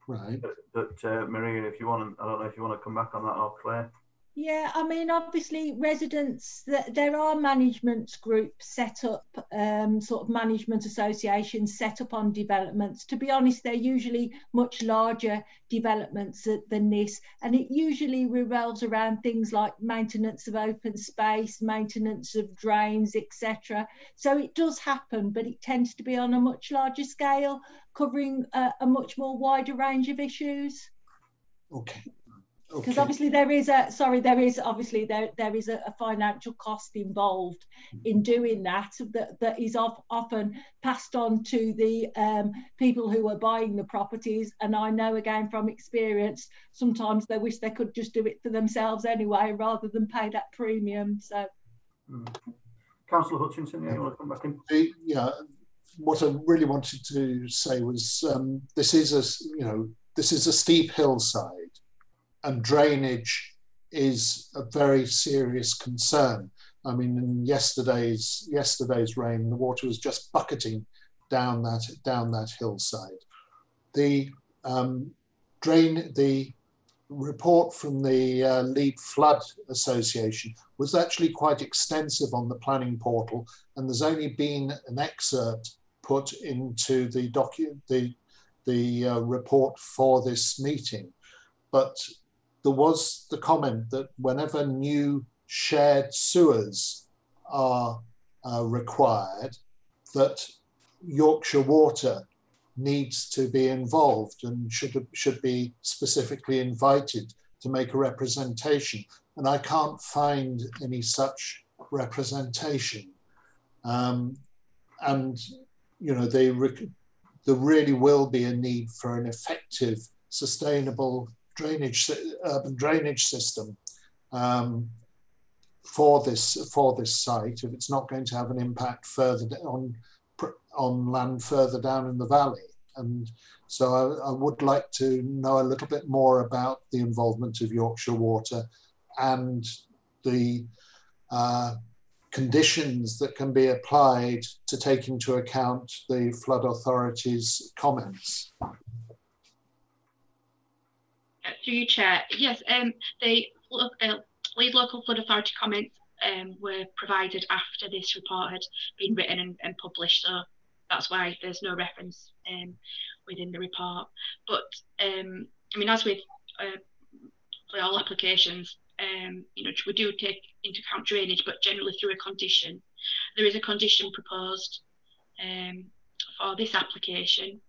Right. But, but uh, Maria, if you want, to, I don't know if you want to come back on that or Claire. Yeah, I mean, obviously, residents, there are management groups set up, um, sort of management associations set up on developments. To be honest, they're usually much larger developments than this, and it usually revolves around things like maintenance of open space, maintenance of drains, etc. So it does happen, but it tends to be on a much larger scale, covering a, a much more wider range of issues. Okay because okay. obviously there is a sorry there is obviously there there is a, a financial cost involved in doing that that, that is of, often passed on to the um, people who are buying the properties. And I know again from experience sometimes they wish they could just do it for themselves anyway rather than pay that premium so. Mm. Councillor Hutchinson yeah you want to come back in? The, yeah what I really wanted to say was um, this is a you know this is a steep hillside and drainage is a very serious concern. I mean, in yesterday's yesterday's rain, the water was just bucketing down that down that hillside. The um, drain, the report from the uh, Lead Flood Association was actually quite extensive on the planning portal, and there's only been an excerpt put into the docu the the uh, report for this meeting, but there was the comment that whenever new shared sewers are uh, required, that Yorkshire Water needs to be involved and should should be specifically invited to make a representation. And I can't find any such representation. Um, and you know, they there really will be a need for an effective, sustainable drainage urban drainage system um, for this for this site if it's not going to have an impact further on on land further down in the valley. And so I, I, would like to know a little bit more about the involvement of Yorkshire Water and the uh, conditions that can be applied to take into account the flood authority's comments. Through Chair. Yes, um, the uh, lead local flood authority comments um, were provided after this report had been written and, and published. So that's why there's no reference um, within the report. But um, I mean, as with uh, all applications, um, you know, we do take into account drainage, but generally through a condition. There is a condition proposed um, for this application,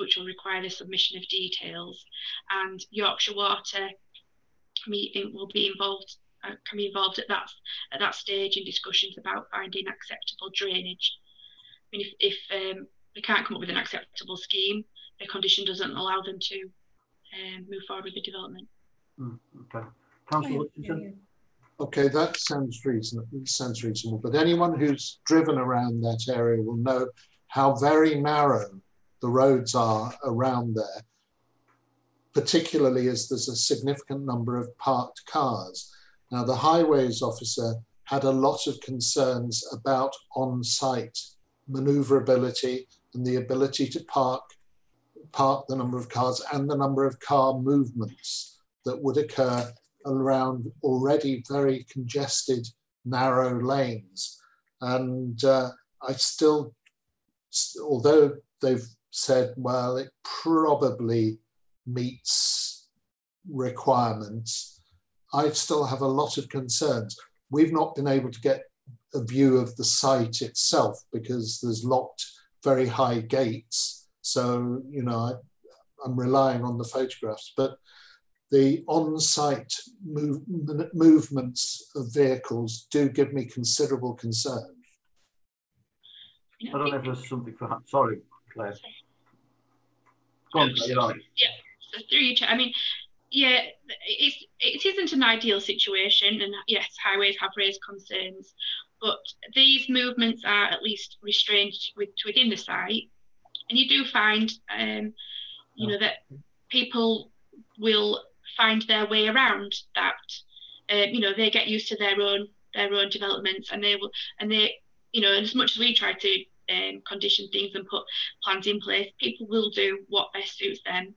which will require the submission of details, and Yorkshire Water meeting will be involved uh, can be involved at that at that stage in discussions about finding acceptable drainage. I mean, if, if um, they can't come up with an acceptable scheme, the condition doesn't allow them to um, move forward with the development. Mm, okay. Councillor Okay, that sounds reasonable. Sounds reasonable. But anyone who's driven around that area will know how very narrow the roads are around there, particularly as there's a significant number of parked cars. Now, the highways officer had a lot of concerns about on-site maneuverability and the ability to park, park the number of cars and the number of car movements that would occur around already very congested, narrow lanes. And uh, I still, although they've said, well, it probably meets requirements, I still have a lot of concerns. We've not been able to get a view of the site itself because there's locked very high gates. So, you know, I, I'm relying on the photographs, but the on-site move, movements of vehicles do give me considerable concern. I don't know if there's something for, sorry, Claire. On, Yeah, so through you, I mean, yeah, it's, it isn't an ideal situation, and yes, highways have raised concerns, but these movements are at least restrained with, within the site, and you do find, um, you know, that people will find their way around that. Uh, you know, they get used to their own their own developments, and they will, and they, you know, as much as we try to um, condition things and put plans in place, people will do what best suits them.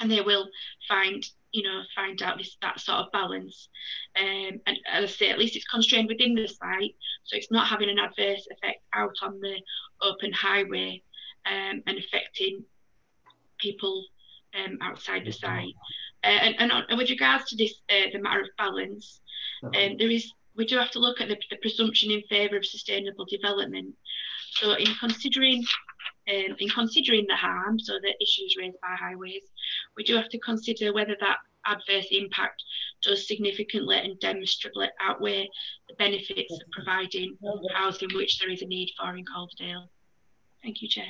And they will find you know find out this that sort of balance. Um, and as I say at least it's constrained within the site so it's not having an adverse effect out on the open highway um, and affecting people um, outside the site. Uh, and, and, on, and, with regards to this uh, the matter of balance um, there is we do have to look at the, the presumption in favour of sustainable development so in considering um, in considering the harm, so the issues raised by highways, we do have to consider whether that adverse impact does significantly and demonstrably outweigh the benefits of providing housing which there is a need for in Calderdale. Thank you, Chair.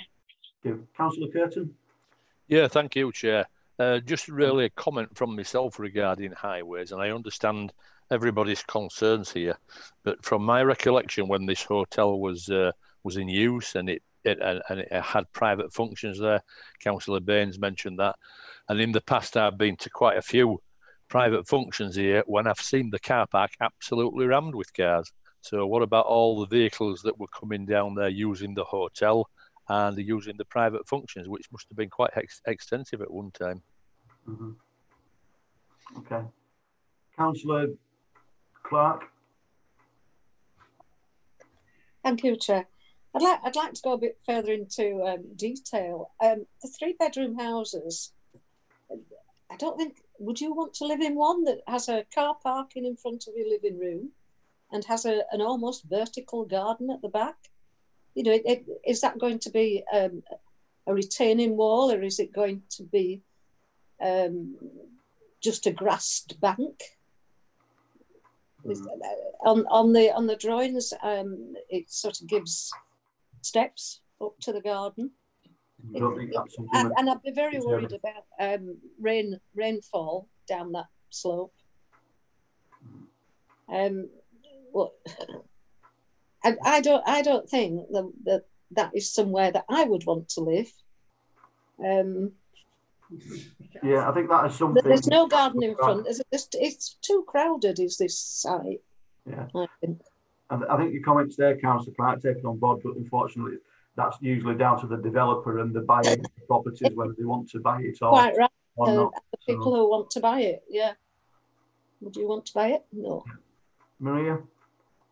Thank you. Councillor Curtin. Yeah, thank you, Chair. Uh, just really a comment from myself regarding highways, and I understand everybody's concerns here, but from my recollection, when this hotel was uh, was in use and it it, and it had private functions there. Councillor Baines mentioned that. And in the past, I've been to quite a few private functions here when I've seen the car park absolutely rammed with cars. So, what about all the vehicles that were coming down there using the hotel and using the private functions, which must have been quite ex extensive at one time? Mm -hmm. Okay. Councillor Clark. Thank you, Chair. I'd like I'd like to go a bit further into um, detail. Um, the three bedroom houses. I don't think. Would you want to live in one that has a car parking in front of your living room, and has a, an almost vertical garden at the back? You know, it, it, is that going to be um, a retaining wall, or is it going to be um, just a grassed bank? Mm. On on the on the drawings, um, it sort of gives steps up to the garden. I don't think that's something And, and I'd be very worried about um, rain rainfall down that slope. Um, well, I, I don't I don't think that, that that is somewhere that I would want to live. Um, Yeah, I think that is something. there's no garden in front. There's, it's too crowded. Is this site? Yeah. I think. I, think your comments there, Councillor Clark, taken on board, but unfortunately, that's usually down to the developer and the buyer of the properties, whether they want to buy it or, Quite right. or Uh, not. the people who want to buy it, yeah. Would you want to buy it? No. Maria?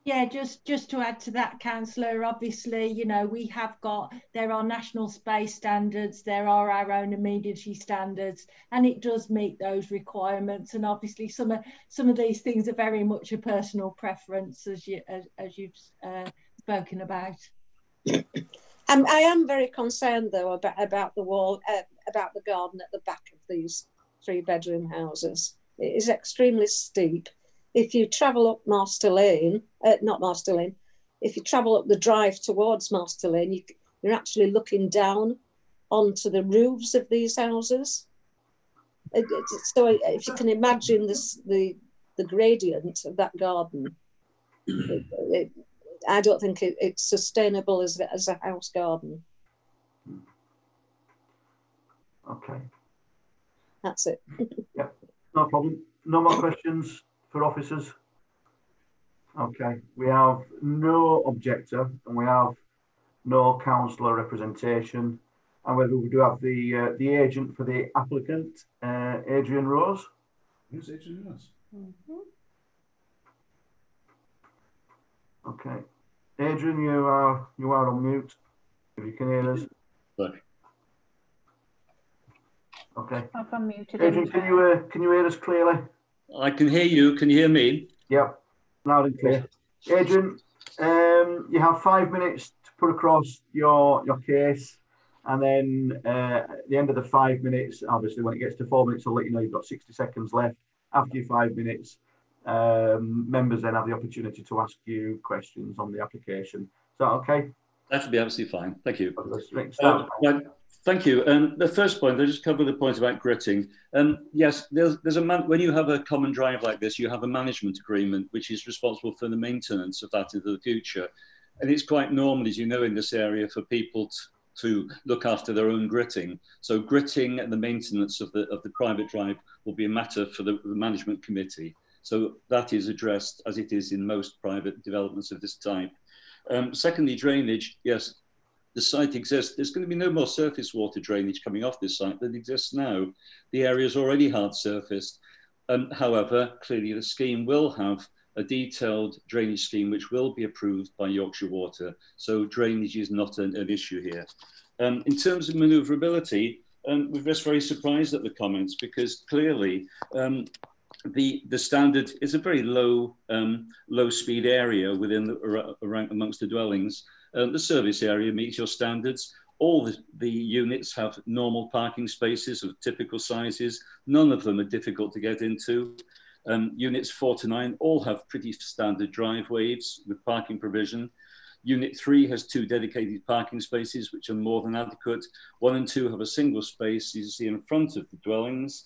Yeah, just just to add to that, councillor, obviously, you know, we have got there are national space standards, there are our own immediacy standards, and it does meet those requirements. And obviously, some of some of these things are very much a personal preference, as you as, as you've uh, spoken about. Um, I am very concerned though about about the wall, uh, about the garden at the back of these three bedroom houses. It is extremely steep. If you travel up Master Lane, uh, not Master Lane, if you travel up the drive towards Master Lane, you, you're actually looking down onto the roofs of these houses. It- so if you can imagine this, the the gradient of that garden, it, it, I don't think it, it's sustainable as, a- as a house garden. Okay, That's it. no problem. No more questions for officers? Okay, we have no objector and we have no councillor representation. However, we do have the uh, the agent for the applicant, uh, Adrian Rose. Who's Adrian Rose? Okay, Adrian, you are you are on mute. If you can hear us. Look. Okay, I've unmuted Adrian, can you uh, can you hear us clearly? I can hear you. Can you hear me? Yep, loud and clear. Adrian, um, you have five minutes to put across your your case, and then uh, at the end of the five minutes, obviously when it gets to four minutes, I'll let you know you've got 60 seconds left. After your five minutes, um, members then have the opportunity to ask you questions on the application. Is that okay? That should be absolutely fine. Thank you. Uh, right, thank you. Um, the first point, I'll just cover the point about gritting. Um, yes, there's, there's a man, when you have a common drive like this, you have a management agreement which is responsible for the maintenance of that into the future. And it's quite normal, as you know, in this area for people to, to look after their own gritting. So gritting and the maintenance of the, of the private drive will be a matter for the, the management committee. So that is addressed as it is in most private developments of this type. Um, secondly, drainage. Yes, the site exists. There's going to be no more surface water drainage coming off this site than exists now. The area is already hard surfaced. Um, however, clearly the scheme will have a detailed drainage scheme which will be approved by Yorkshire Water. So drainage is not an, an issue here. Um, in terms of manoeuvrability, um, we're just very surprised at the comments because clearly um, the the standard is a very low um, low speed area within the, around amongst the dwellings. Um, the service area meets your standards. All the, the units have normal parking spaces of typical sizes. None of them are difficult to get into. Um, units four to nine all have pretty standard driveways with parking provision. Unit three has two dedicated parking spaces, which are more than adequate. One and two have a single space you see in front of the dwellings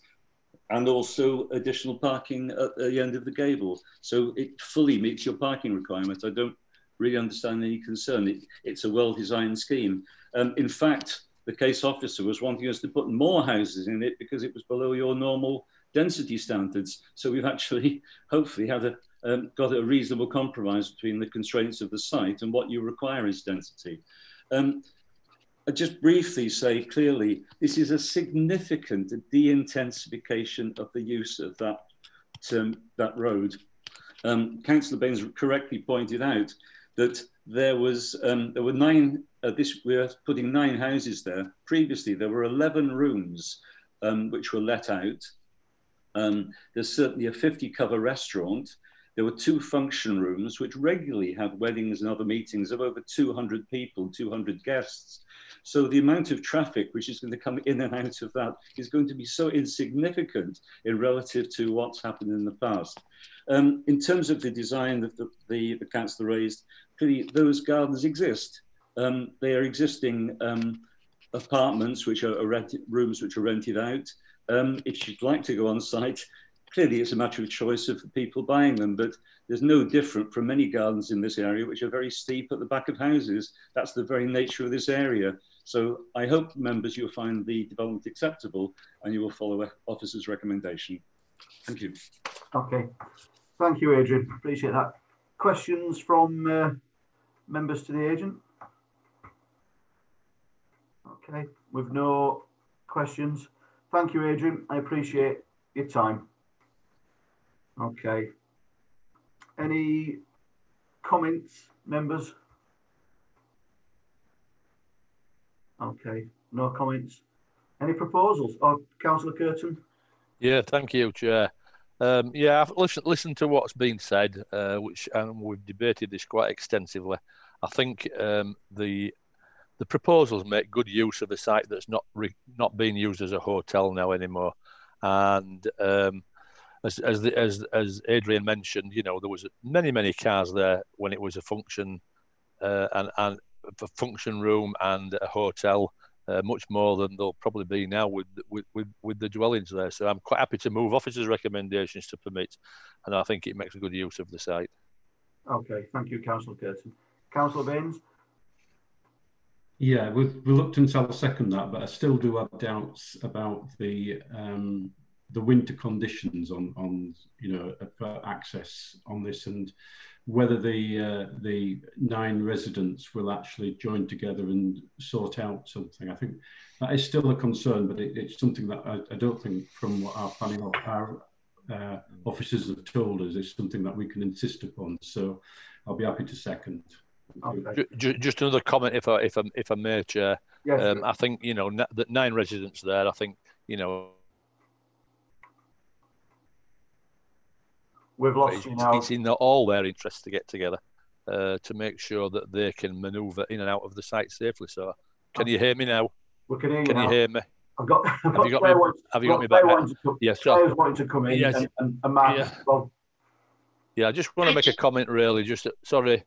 and also additional parking at the end of the gable. So it fully meets your parking requirement. I don't really understand any concern. It, it's a well-designed scheme. Um, in fact, the case officer was wanting us to put more houses in it because it was below your normal density standards. So we've actually, hopefully, had a, um, got a reasonable compromise between the constraints of the site and what you require as density. Um, I just briefly say clearly, this is a significant de-intensification of the use of that, um, that road. Um, Councillor Baines correctly pointed out that there was um, there were nine. Uh, this we are putting nine houses there. Previously, there were eleven rooms um, which were let out. Um, there's certainly a 50 cover restaurant. There were two function rooms which regularly had weddings and other meetings of over 200 people, 200 guests. So the amount of traffic which is going to come in and out of that is going to be so insignificant in relative to what's happened in the past. Um, in terms of the design that the, the, the councillor raised, those gardens exist. Um, they are existing um, apartments, which are, rooms which are rented out. Um, if you'd like to go on site, clearly it's a matter of choice of the people buying them, but there's no different from many gardens in this area, which are very steep at the back of houses. That's the very nature of this area. So I hope members you'll find the development acceptable and you will follow officer's recommendation. Thank you. Okay. Thank you, Adrian. Appreciate that. Questions from uh, members to the agent? Okay, with no questions. Thank you, Adrian. I appreciate your time. Okay. Any comments, members? Okay, no comments. Any proposals? Oh, Councillor Curtin? Yeah, thank you, Chair. Um, yeah, I've listened, listened to what's been said, uh, which and we've debated this quite extensively. I think um, the the proposals make good use of a site that's not re, not being used as a hotel now anymore, and um, as as, the, as as Adrian mentioned, you know there was many many cars there when it was a function uh, and and a function room and a hotel. Uh, much more than there'll probably be now with, with, with, with the dwellings there. So I'm quite happy to move officers' recommendations to permit, and I think it makes a good use of the site. Okay, thank you, Councillor Curtin. Councillor Baines? Yeah, with reluctance, I'll second that, but I still do have doubts about the um, the winter conditions on on you know for access on this and whether the uh, the nine residents will actually join together and sort out something. I think that is still a concern, but it, it's something that I, I, don't think, from what our planning our uh, officers have told us, is something that we can insist upon. So I'll be happy to second. Okay. Just another comment, if I if I if I may, Chair. Yes, um, I think you know that nine residents there. I think you know We've lost it's, you now. It's in all their interest to get together uh, to make sure that they can manoeuvre in and out of the site safely. So, can you hear me now? We can hear you Can now. you hear me? I've got, I've Have got you got me? Have you got me back? come- Yes, Claire's sir. wanting to come in Yes. and, and, and Mark, Yeah. well, Yeah, I just want to make a comment, really. Just sorry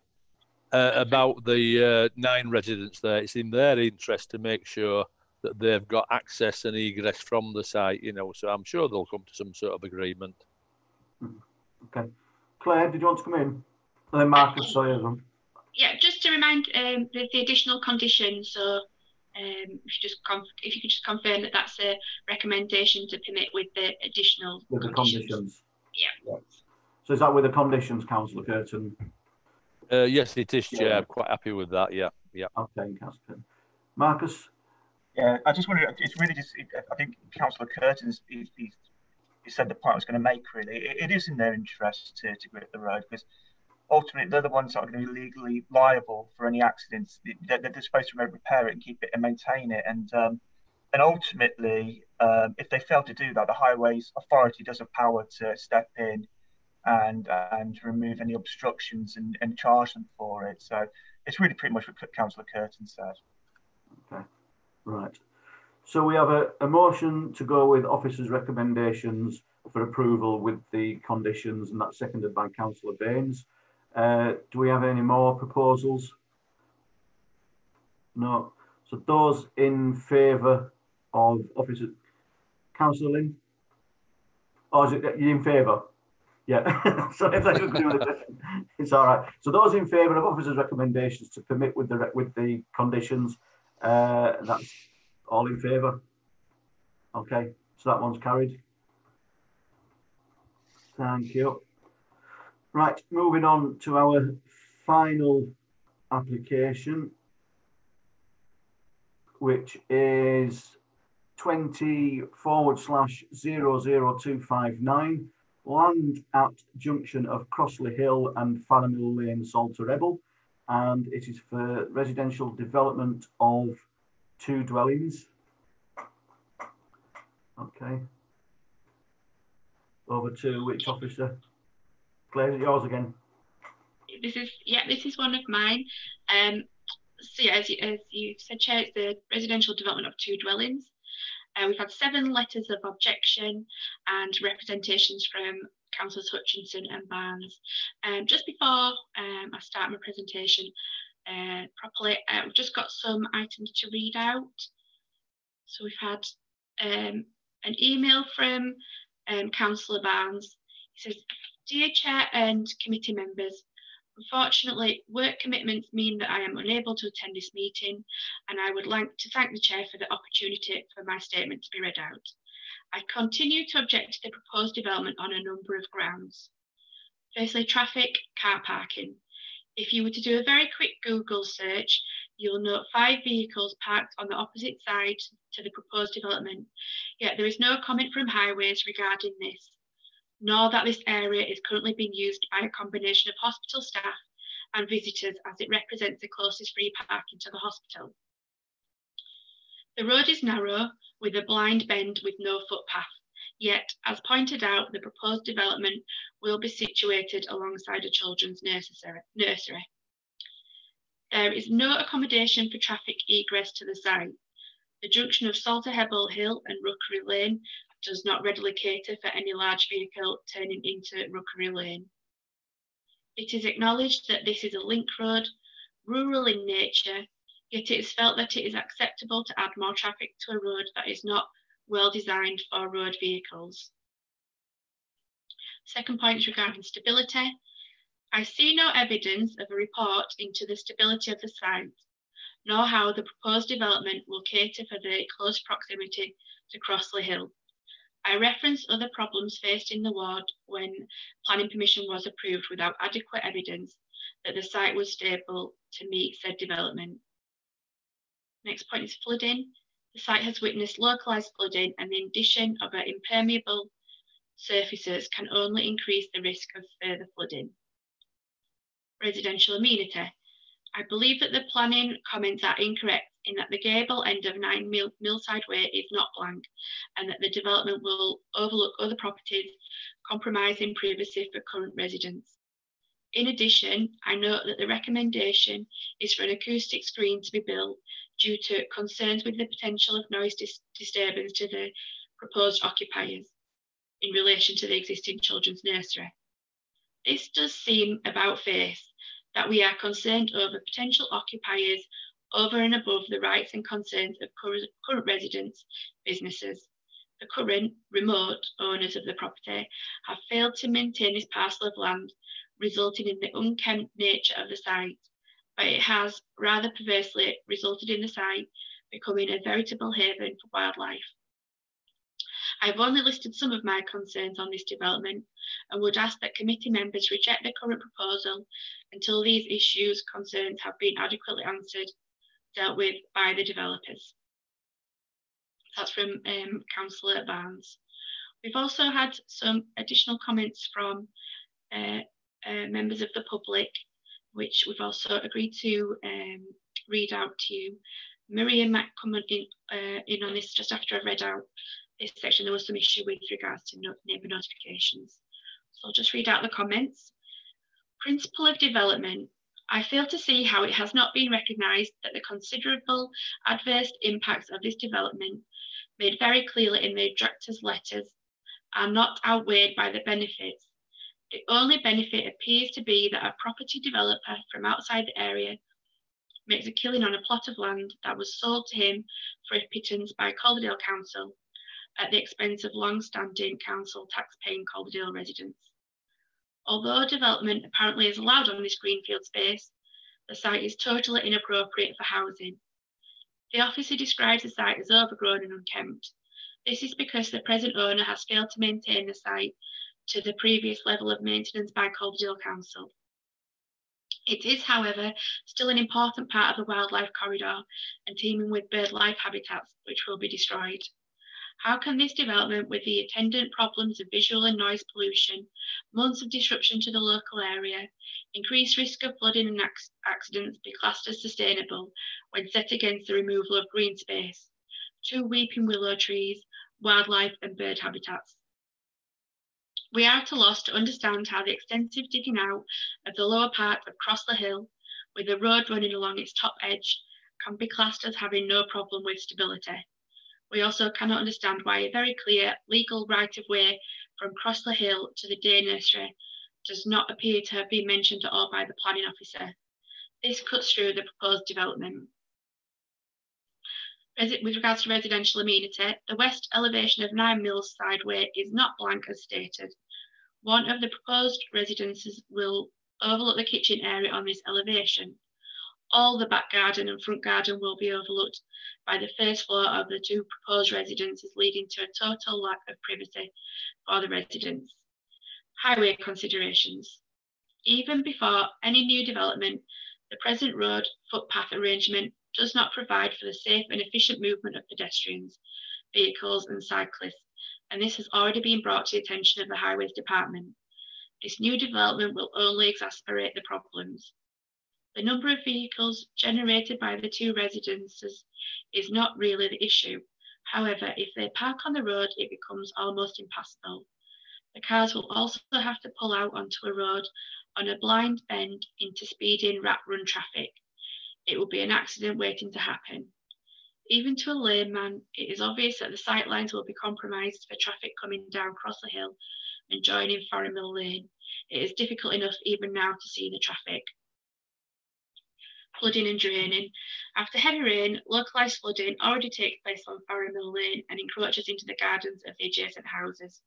uh, about the uh, nine residents there. It's in their interest to make sure that they've got access and egress from the site. You know, so I'm sure they'll come to some sort of agreement. Okay. Claire, did you want to come in? And then Marcus, sorry, as well. Yeah, just to remind um, the, the additional conditions. So, um, if you just conf- if you could just confirm that that's a recommendation to permit with the additional with the conditions. conditions. Yeah. So is that with the conditions, Councillor Curtin? Uh, yes, it is, Chair. Yeah. I'm quite happy with that. Yeah, yeah. Okay, Councillor Curtin. Marcus? Yeah, I just wonder. It's really just. I think Councillor Curtin's he, he, he said the point I was going to make. Really, it, it is in their interest to to grip the road because ultimately they're the ones that are going to be legally liable for any accidents. They're, they're supposed to repair it and keep it and maintain it, and um, and ultimately, um, if they fail to do that, the Highways Authority does have power to step in and and remove any obstructions and, and charge them for it. So it's really pretty much what Councillor Curtin said. Okay, right. So we have a, a motion to go with officers' recommendations for approval with the conditions, and that's seconded by Councillor Baines. Uh, do we have any more proposals? No. So those in favour of officer, Councillor Lynn? Or is it you in favour? Yeah, sorry if do it. It's all right. So those in favour of officers' recommendations to permit with the with the conditions, uh, that's all in favour. Okay, so that one's carried. Thank you. Right, moving on to our final application, which is 20 forward slash 00259, land at junction of Crossley Hill and Farnham Lane, Salterhebble. and it is for residential development of two dwellings. Okay. Over to which officer? Claire, is yours again? This is yeah, this is one of mine. Um, so yeah, as you, as you said, Chair, it's the residential development of two dwellings. Uh, we've had seven letters of objection and representations from Councillors Hutchinson and Barnes. Um, just before um, I start my presentation uh, properly, uh, we've just got some items to read out. So we've had um, an email from um, Councillor Barnes. He says, Dear Chair and committee members, Unfortunately, work commitments mean that I am unable to attend this meeting, and I would like to thank the Chair for the opportunity for my statement to be read out. I continue to object to the proposed development on a number of grounds. Firstly, traffic, car parking. If you were to do a very quick Google search, you'll note five vehicles parked on the opposite side to the proposed development, yet there is no comment from Highways regarding this nor that this area is currently being used by a combination of hospital staff and visitors as it represents the closest free parking to the hospital. The road is narrow with a blind bend with no footpath, yet as pointed out, the proposed development will be situated alongside a children's nursery. There is no accommodation for traffic egress to the site. The junction of Salterhebble Hill and Rookery Lane does not readily cater for any large vehicle turning into Rookery Lane. It is acknowledged that this is a link road, rural in nature, yet it is felt that it is acceptable to add more traffic to a road that is not well designed for road vehicles. Second point is regarding stability. I see no evidence of a report into the stability of the site, nor how the proposed development will cater for the close proximity to Crossley Hill. I reference other problems faced in the ward when planning permission was approved without adequate evidence that the site was stable to meet said development. Next point is flooding. The site has witnessed localised flooding and the addition of impermeable surfaces can only increase the risk of further flooding. Residential amenity. I believe that the planning comments are incorrect in that the gable end of 9 Mill, Millside Way is not blank and that the development will overlook other properties, compromising privacy for current residents. In addition, I note that the recommendation is for an acoustic screen to be built due to concerns with the potential of noise dis disturbance to the proposed occupiers in relation to the existing children's nursery. This does seem about face that we are concerned over potential occupiers over and above the rights and concerns of current residents, businesses. The current remote owners of the property have failed to maintain this parcel of land, resulting in the unkempt nature of the site, but it has rather perversely resulted in the site becoming a veritable haven for wildlife. I've only listed some of my concerns on this development and would ask that committee members reject the current proposal until these issues concerns have been adequately answered dealt with by the developers. That's from um, Councillor Barnes. We've also had some additional comments from uh, uh, members of the public, which we've also agreed to um, read out to you. Maria might come in, uh, in on this just after I've read out this section. There was some issue with regards to neighbour notifications. So I'll just read out the comments. Principle of development I fail to see how it has not been recognised that the considerable adverse impacts of this development, made very clearly in the director's letters, are not outweighed by the benefits. The only benefit appears to be that a property developer from outside the area makes a killing on a plot of land that was sold to him for a pittance by Calderdale Council at the expense of long-standing council tax-paying Calderdale residents. Although development apparently is allowed on this greenfield space, the site is totally inappropriate for housing. The officer describes the site as overgrown and unkempt. This is because the present owner has failed to maintain the site to the previous level of maintenance by Calderdale Council. It is, however, still an important part of the wildlife corridor and teeming with bird life habitats which will be destroyed. How can this development, with the attendant problems of visual and noise pollution, months of disruption to the local area, increased risk of flooding and accidents be classed as sustainable when set against the removal of green space, two weeping willow trees, wildlife and bird habitats? We are at a loss to understand how the extensive digging out of the lower part of Crossley Hill, with a road running along its top edge, can be classed as having no problem with stability. We also cannot understand why a very clear legal right of way from Crossley Hill to the day nursery does not appear to have been mentioned at all by the planning officer. This cuts through the proposed development. With regards to residential amenity, the west elevation of Nine Millside Way is not blank as stated. One of the proposed residences will overlook the kitchen area on this elevation. All the back garden and front garden will be overlooked by the first floor of the two proposed residences, leading to a total lack of privacy for the residents. Highway considerations. Even before any new development, the present road footpath arrangement does not provide for the safe and efficient movement of pedestrians, vehicles and cyclists and this has already been brought to the attention of the Highways Department. This new development will only exacerbate the problems. The number of vehicles generated by the two residences is not really the issue. However, if they park on the road, it becomes almost impassable. The cars will also have to pull out onto a road on a blind bend into speeding rat run traffic. It will be an accident waiting to happen. Even to a layman, it is obvious that the sight lines will be compromised for traffic coming down Crossley Hill and joining Mill Lane. It is difficult enough even now to see the traffic. Flooding and draining. After heavy rain, localised flooding already takes place on Mill Lane and encroaches into the gardens of the adjacent houses.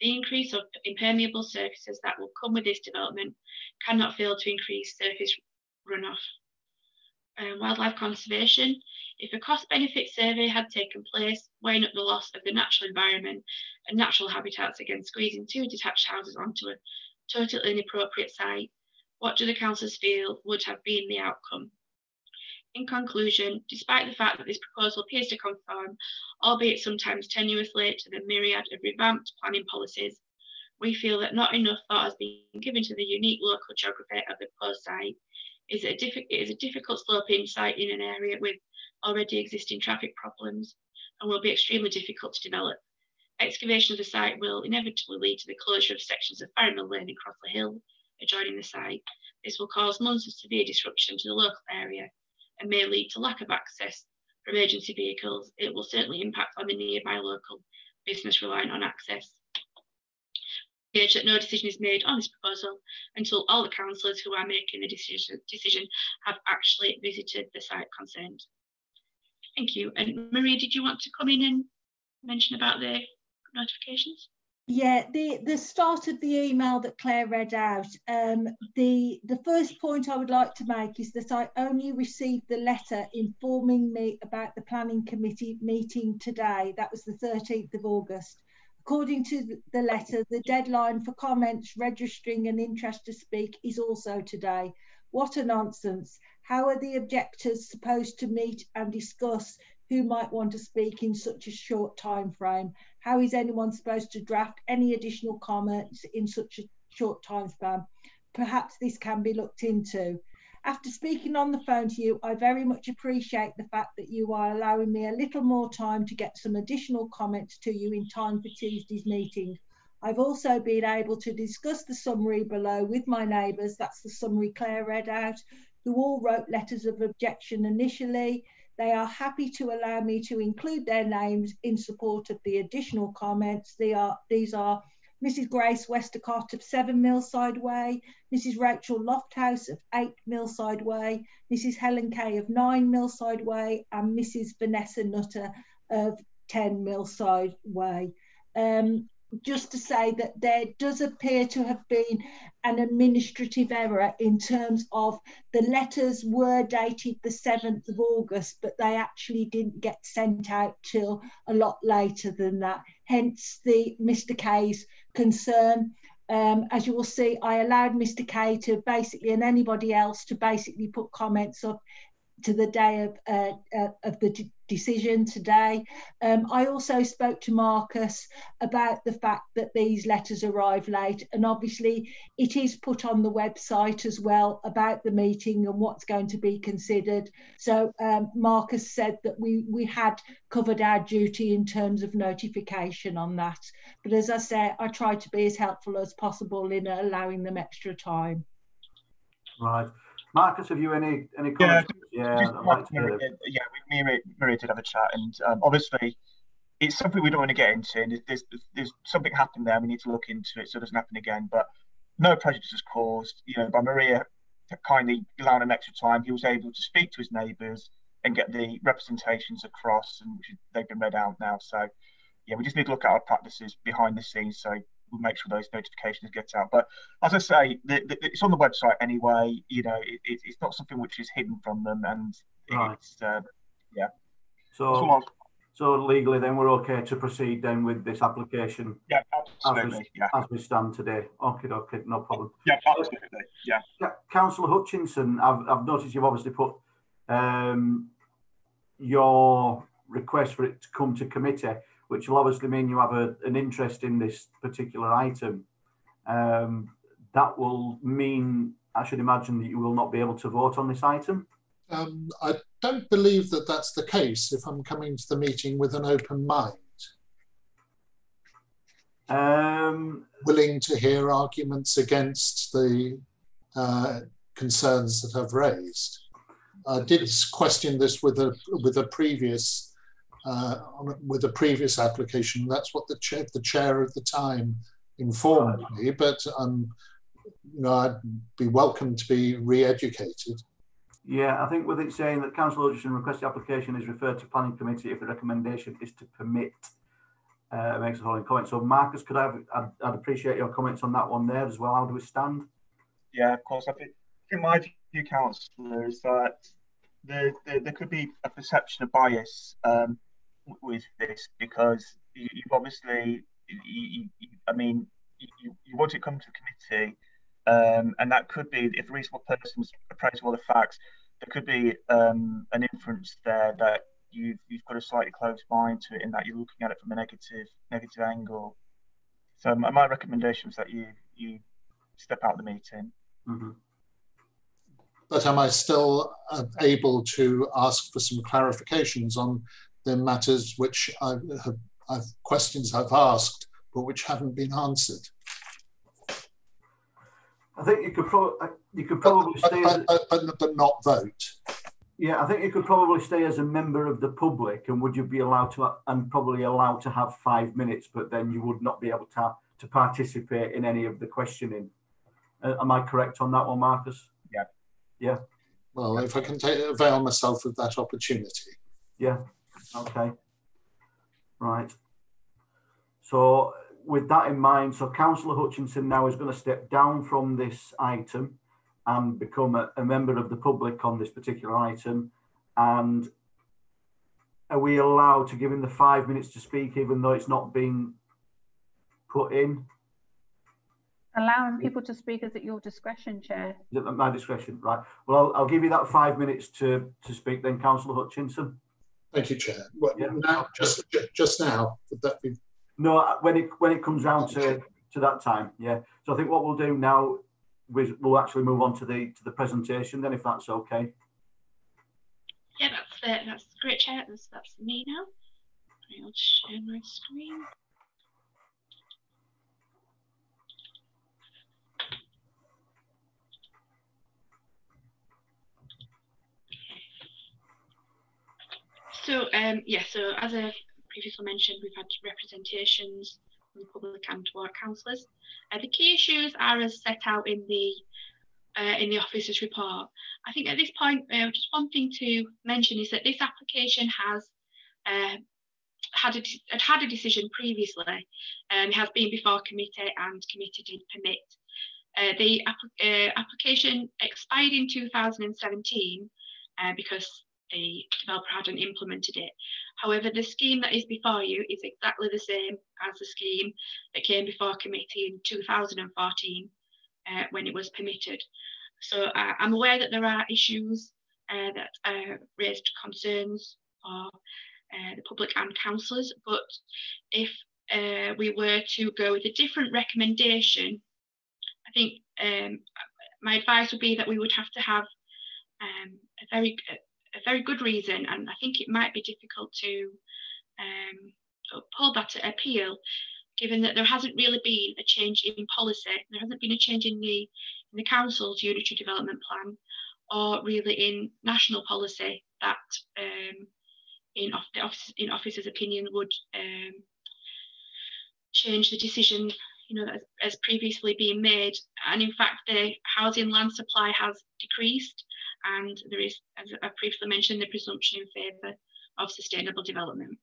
The increase of impermeable surfaces that will come with this development cannot fail to increase surface runoff. Um, wildlife conservation. If a cost benefit survey had taken place, weighing up the loss of the natural environment and natural habitats against squeezing two detached houses onto a totally inappropriate site, what do the councillors feel would have been the outcome? In conclusion, despite the fact that this proposal appears to conform, albeit sometimes tenuously, to the myriad of revamped planning policies, we feel that not enough thought has been given to the unique local geography of the proposed site. Is a, it is a difficult sloping site in an area with already existing traffic problems and will be extremely difficult to develop. Excavation of the site will inevitably lead to the closure of sections of Mill Lane and Crossley Hill adjoining the site. This will cause months of severe disruption to the local area and may lead to lack of access for emergency vehicles. It will certainly impact on the nearby local business reliant on access. We that no decision is made on this proposal until all the councillors who are making the decision, decision have actually visited the site concerned. Thank you. And Maria, did you want to come in and mention about the notifications? Yeah, the, the start of the email that Claire read out, um, the, the first point I would like to make is that I only received the letter informing me about the planning committee meeting today. That was the 13th of August. According to the letter, the deadline for comments, registering and interest to speak is also today. What a nonsense. How are the objectors supposed to meet and discuss who might want to speak in such a short time frame? How is anyone supposed to draft any additional comments in such a short time span? Perhaps this can be looked into. After speaking on the phone to you, I very much appreciate the fact that you are allowing me a little more time to get some additional comments to you in time for Tuesday's meeting. I've also been able to discuss the summary below with my neighbours, that's the summary Claire read out, who all wrote letters of objection initially. They are happy to allow me to include their names in support of the additional comments. They are, these are Mrs. Grace Westacott of 7 Millside Way, Mrs. Rachel Lofthouse of 8 Millside Way, Mrs. Helen Kay of 9 Millside Way, and Mrs. Vanessa Nutter of 10 Millside Way. Um, just to say that there does appear to have been an administrative error in terms of the letters were dated the 7th of August, but they actually didn't get sent out till a lot later than that. Hence the Mr. Kay's concern. Um, as you will see, I allowed Mr. Kay to basically, and anybody else to basically put comments up to the day of, uh, uh, of the decision today. Um, I also spoke to Marcus about the fact that these letters arrive late, and obviously it is put on the website as well about the meeting and what's going to be considered. So um, Marcus said that we we had covered our duty in terms of notification on that. But as I say, I tried to be as helpful as possible in allowing them extra time. Right. Marcus, have you any any comments? Yeah, yeah, like Maria, yeah. Maria, Maria did have a chat, and um, obviously, it's something we don't want to get into. And there's, there's, there's something happened there. We need to look into it so it doesn't happen again. But no prejudice is caused. You know, by Maria kindly allowing him extra time, he was able to speak to his neighbours and get the representations across, and they've been read out now. So, yeah, we just need to look at our practices behind the scenes so we'll make sure those notifications get out. But as I say, the, the, it's on the website anyway. You know, it, it's not something which is hidden from them, and right. it's uh, yeah. So, so legally, then we're okay to proceed then with this application. Yeah, absolutely. As we, yeah. as we stand today. Okay, okay, no problem. Yeah, absolutely. Yeah. Councillor Hutchinson, I've, I've noticed you've obviously put um, your request for it to come to committee which will obviously mean you have a, an interest in this particular item. Um, that will mean, I should imagine, that you will not be able to vote on this item. Um, I don't believe that that's the case if I'm coming to the meeting with an open mind. Um, Willing to hear arguments against the uh, concerns that I've raised. I did question this with a with a previous uh, with a previous application. That's what the chair, the chair at the time informed me. But um, you know, I'd be welcome to be re-educated. Yeah, I think with it saying that council request the application is referred to planning committee if the recommendation is to permit uh, makes the following comment. So Marcus, could I have, I'd, I'd, appreciate your comments on that one there as well. How do we stand? Yeah, of course. I think in my view, councillor, is that there, there, there, could be a perception of bias um, with this because you, have obviously, you, you, I mean, you, you want it to come to the committee, um, and that could be if a reasonable person's appraised all the facts, there could be um, an inference there that you've you've got a slightly closed mind to it, in that you're looking at it from a negative negative angle. So my, my recommendation is that you you step out of the meeting. Mm -hmm. But am I still uh, able to ask for some clarifications on the matters which I have I've, questions I've asked but which haven't been answered. I think you could probably uh, you could probably but, stay, but, but, but, but not vote. Yeah, I think you could probably stay as a member of the public, and would you be allowed to and probably allowed to have five minutes, but then you would not be able to to participate in any of the questioning. Uh, am I correct on that one, Marcus? Yeah. Yeah. Well, if I can take, avail myself of that opportunity. Yeah. Okay. Right. So with that in mind, so Councillor Hutchinson now is going to step down from this item and become a, a, member of the public on this particular item. And are we allowed to give him the five minutes to speak, even though it's not been put in? Allowing people to speak is at your discretion, Chair. Is it at my discretion? Right. Well, I'll, I'll give you that five minutes to, to speak then, Councillor Hutchinson. Thank you, Chair. Well, yeah. now, just just now, would that be? No, uh, when it when it comes down to to that time, yeah. So I think what we'll do now is we'll actually move on to the to the presentation then, if that's okay. Yeah, that's it. That's great, Chair. That's that's me now. I'll share my screen. So um, yeah, so as I previously mentioned, we've had representations from the public and ward councillors. Uh, the key issues are as set out in the uh, in the officer's report. I think at this point, uh, just one thing to mention is that this application has uh, had a had, a decision previously, and um, has been before committee, and committee did permit. Uh, the uh, application expired in 2017 uh, because the developer hadn't implemented it. However, the scheme that is before you is exactly the same as the scheme that came before committee in 2014 uh, when it was permitted. So uh, I'm aware that there are issues uh, that uh, raised concerns for uh, the public and councillors. But if uh, we were to go with a different recommendation, I think um, my advice would be that we would have to have um, a very a very good reason, and I think it might be difficult to um, uphold that appeal, given that there hasn't really been a change in policy. There hasn't been a change in the in the council's unitary development plan, or really in national policy that um, in the office in officers' opinion would um, change the decision you know as, as previously being made and in fact the housing land supply has decreased and there is as i previously mentioned the presumption in favour of sustainable development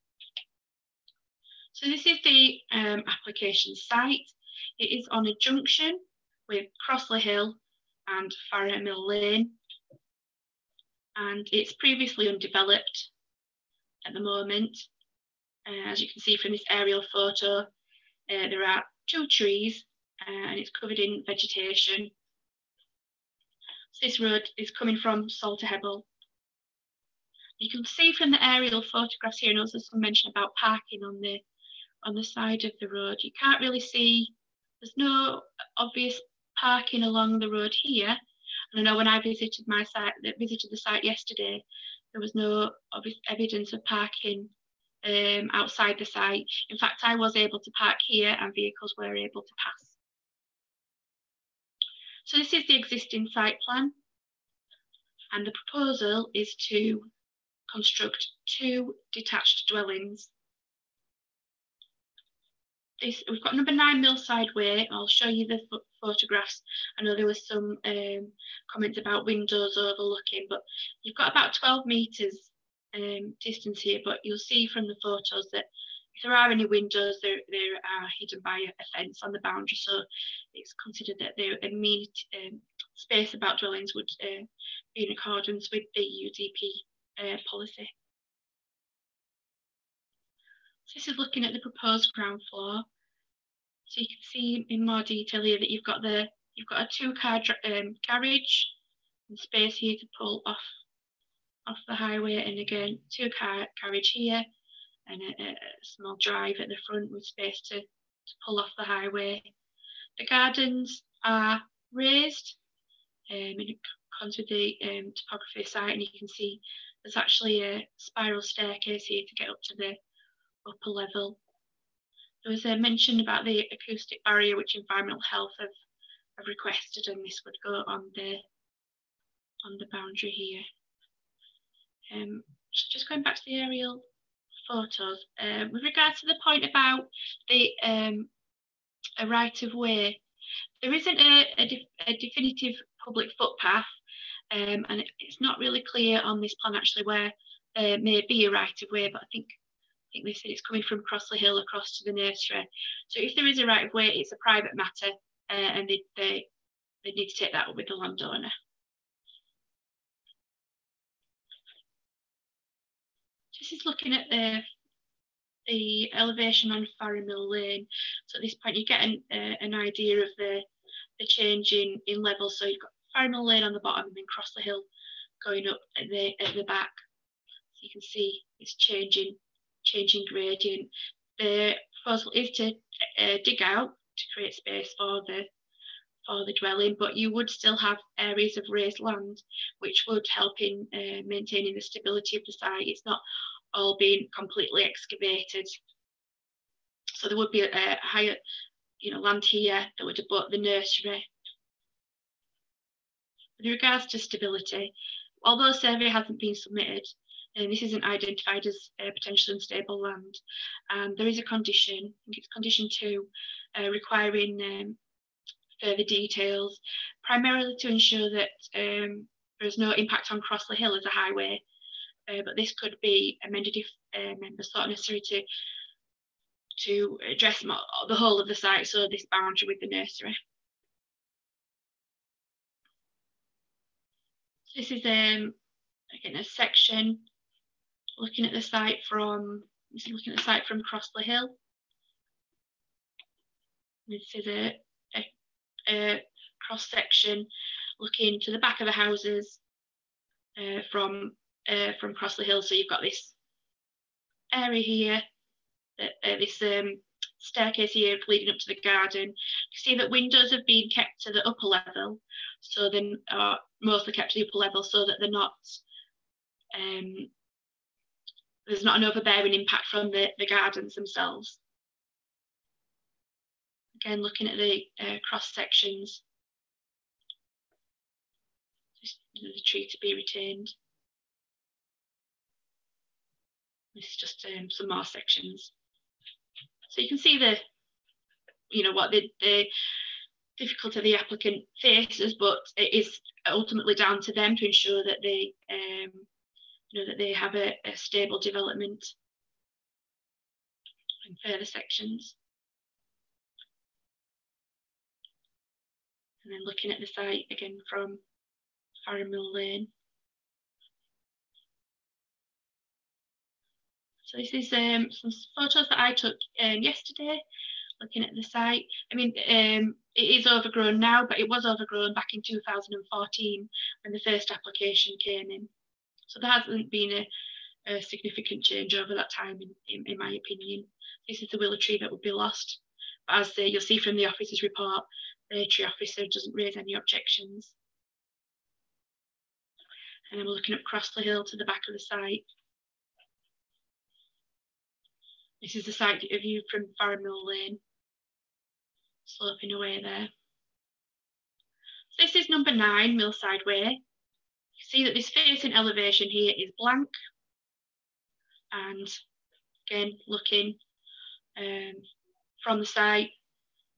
so this is the um, application site it is on a junction with crossley hill and farrer mill lane and it's previously undeveloped at the moment. Uh, as you can see from this aerial photo, uh, there are two trees uh, and it's covered in vegetation. This road is coming from Salter Salterhebble. You can see from the aerial photographs here, and also some mention about parking on the on the side of the road. You can't really see, there's no obvious parking along the road here. And I know when I visited my site, visited the site yesterday, there was no obvious evidence of parking um, outside the site. In fact, I was able to park here and vehicles were able to pass. So this is the existing site plan. And the proposal is to construct two detached dwellings this, we've got number nine Millside Way. I'll show you the photographs. I know there was some um, comments about windows overlooking, but you've got about 12 metres um, distance here, but you'll see from the photos that if there are any windows, they are hidden by a, fence on the boundary. So it's considered that the immediate um, space about dwellings would uh, be in accordance with the UDP uh, policy. So this is looking at the proposed ground floor. So you can see in more detail here that you've got the you've got a two-car um, garage and space here to pull off off the highway, and again two-car garage here and a, a, small drive at the front with space to, to pull off the highway. The gardens are raised um, in accordance with the um, topography site, and you can see there's actually a spiral staircase here to get up to the upper level. There was a mention about the acoustic barrier which environmental health have, have requested and this would go on the on the boundary here. Um, just going back to the aerial photos, uh, with regards to the point about the um, a right of way, there isn't a, a, def a definitive public footpath um, and it's not really clear on this plan actually where there may be a right of way, but I think I think they said it's coming from Crossley Hill across to the nursery. So if there is a right of way, it's a private matter uh, and they, they, they need to take that up with the landowner. This is looking at the the elevation on Farrer Mill Lane. So at this point, you get an, uh, an idea of the, the change in, in level. So you've got Farrer Mill Lane on the bottom and then Crossley Hill going up at the, at the back. So you can see it's changing changing gradient. The proposal is to uh, dig out to create space for the for the dwelling, but you would still have areas of raised land, which would help in uh, maintaining the stability of the site. It's not all being completely excavated. So there would be a, a higher, you know, land here that would abut the nursery. With regards to stability, although a survey hasn't been submitted, and this isn't identified as uh, potentially unstable land. Um, there is a condition, I think it's condition two, uh, requiring um, further details, primarily to ensure that um, there is no impact on Crossley Hill as a highway, uh, but this could be amended if uh, members thought necessary to to address the whole of the site, so this boundary with the nursery. This is um, again a section looking at the site from looking at the site from Crossley Hill. This is a, a, a cross section looking to the back of the houses uh, from uh, from Crossley Hill. So you've got this area here, uh, this um, staircase here leading up to the garden, you see that windows have been kept to the upper level, so then are mostly kept to the upper level so that they're not um, there's not an overbearing impact from the, the gardens themselves. Again, looking at the uh, cross sections, just the tree to be retained. This is just um, some more sections. So you can see the, you know, what the, the difficulty the applicant faces, but it is ultimately down to them to ensure that they, um, you know, that they have a, a stable development in further sections. And then looking at the site again from Farrer Mill Lane. So this is um, some photos that I took um, yesterday, looking at the site. I mean, um, it is overgrown now, but it was overgrown back in 2014 when the first application came in. So there hasn't been a, a significant change over that time, in, in, in, my opinion. This is the willow tree that would be lost. But as uh, you'll see from the officer's report, the tree officer doesn't raise any objections. And we're looking up Crossley Hill to the back of the site. This is the site view from Farrer Lane, sloping away there. So this is number nine, Millside Way. You see that this facing elevation here is blank. And again, looking um, from the site,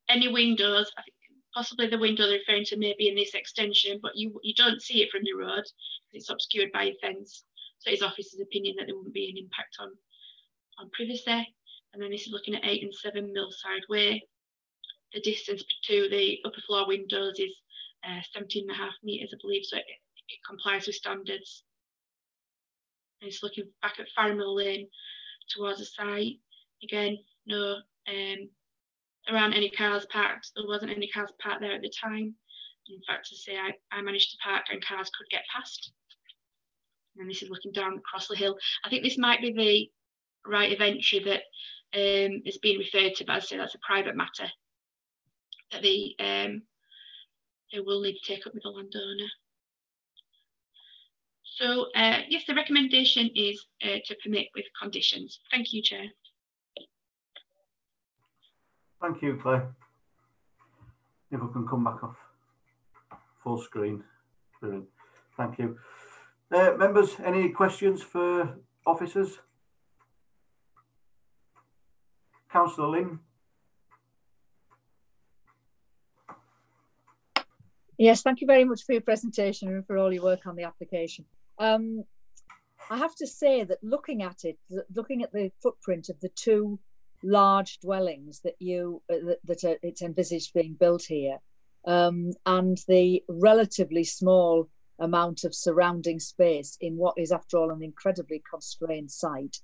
any windows, I think possibly the window they're referring to maybe in this extension, but you, you don't see it from the road it's obscured by a fence. So his officer's opinion that there wouldn't be an impact on on privacy. And then this is looking at 8 and 7 Millside Way. The distance to the upper floor windows is uh, 17 and a half metres, I believe, so it, it complies with standards. And it's looking back at Farrer Mill Lane towards the site. Again, no, um, around any cars parked. There wasn't any cars parked there at the time. In fact, to say I, I managed to park and cars could get past. And this is looking down across the hill. I think this might be the right of entry that um, is being referred to, but as I say, that's a private matter that they, um, they will need to take up with the landowner. So uh, yes, the recommendation is uh, to permit with conditions. Thank you, Chair. Thank you, Claire. If we can come back off full screen. Brilliant. Thank you. Uh, members, any questions for officers? Councillor Lynn. Yes, thank you very much for your presentation and for all your work on the application. Um, I have to say that looking at it, looking at the footprint of the two large dwellings that you uh, that, that are, it's envisaged being built here, um, and the relatively small amount of surrounding space in what is, after all, an incredibly constrained site,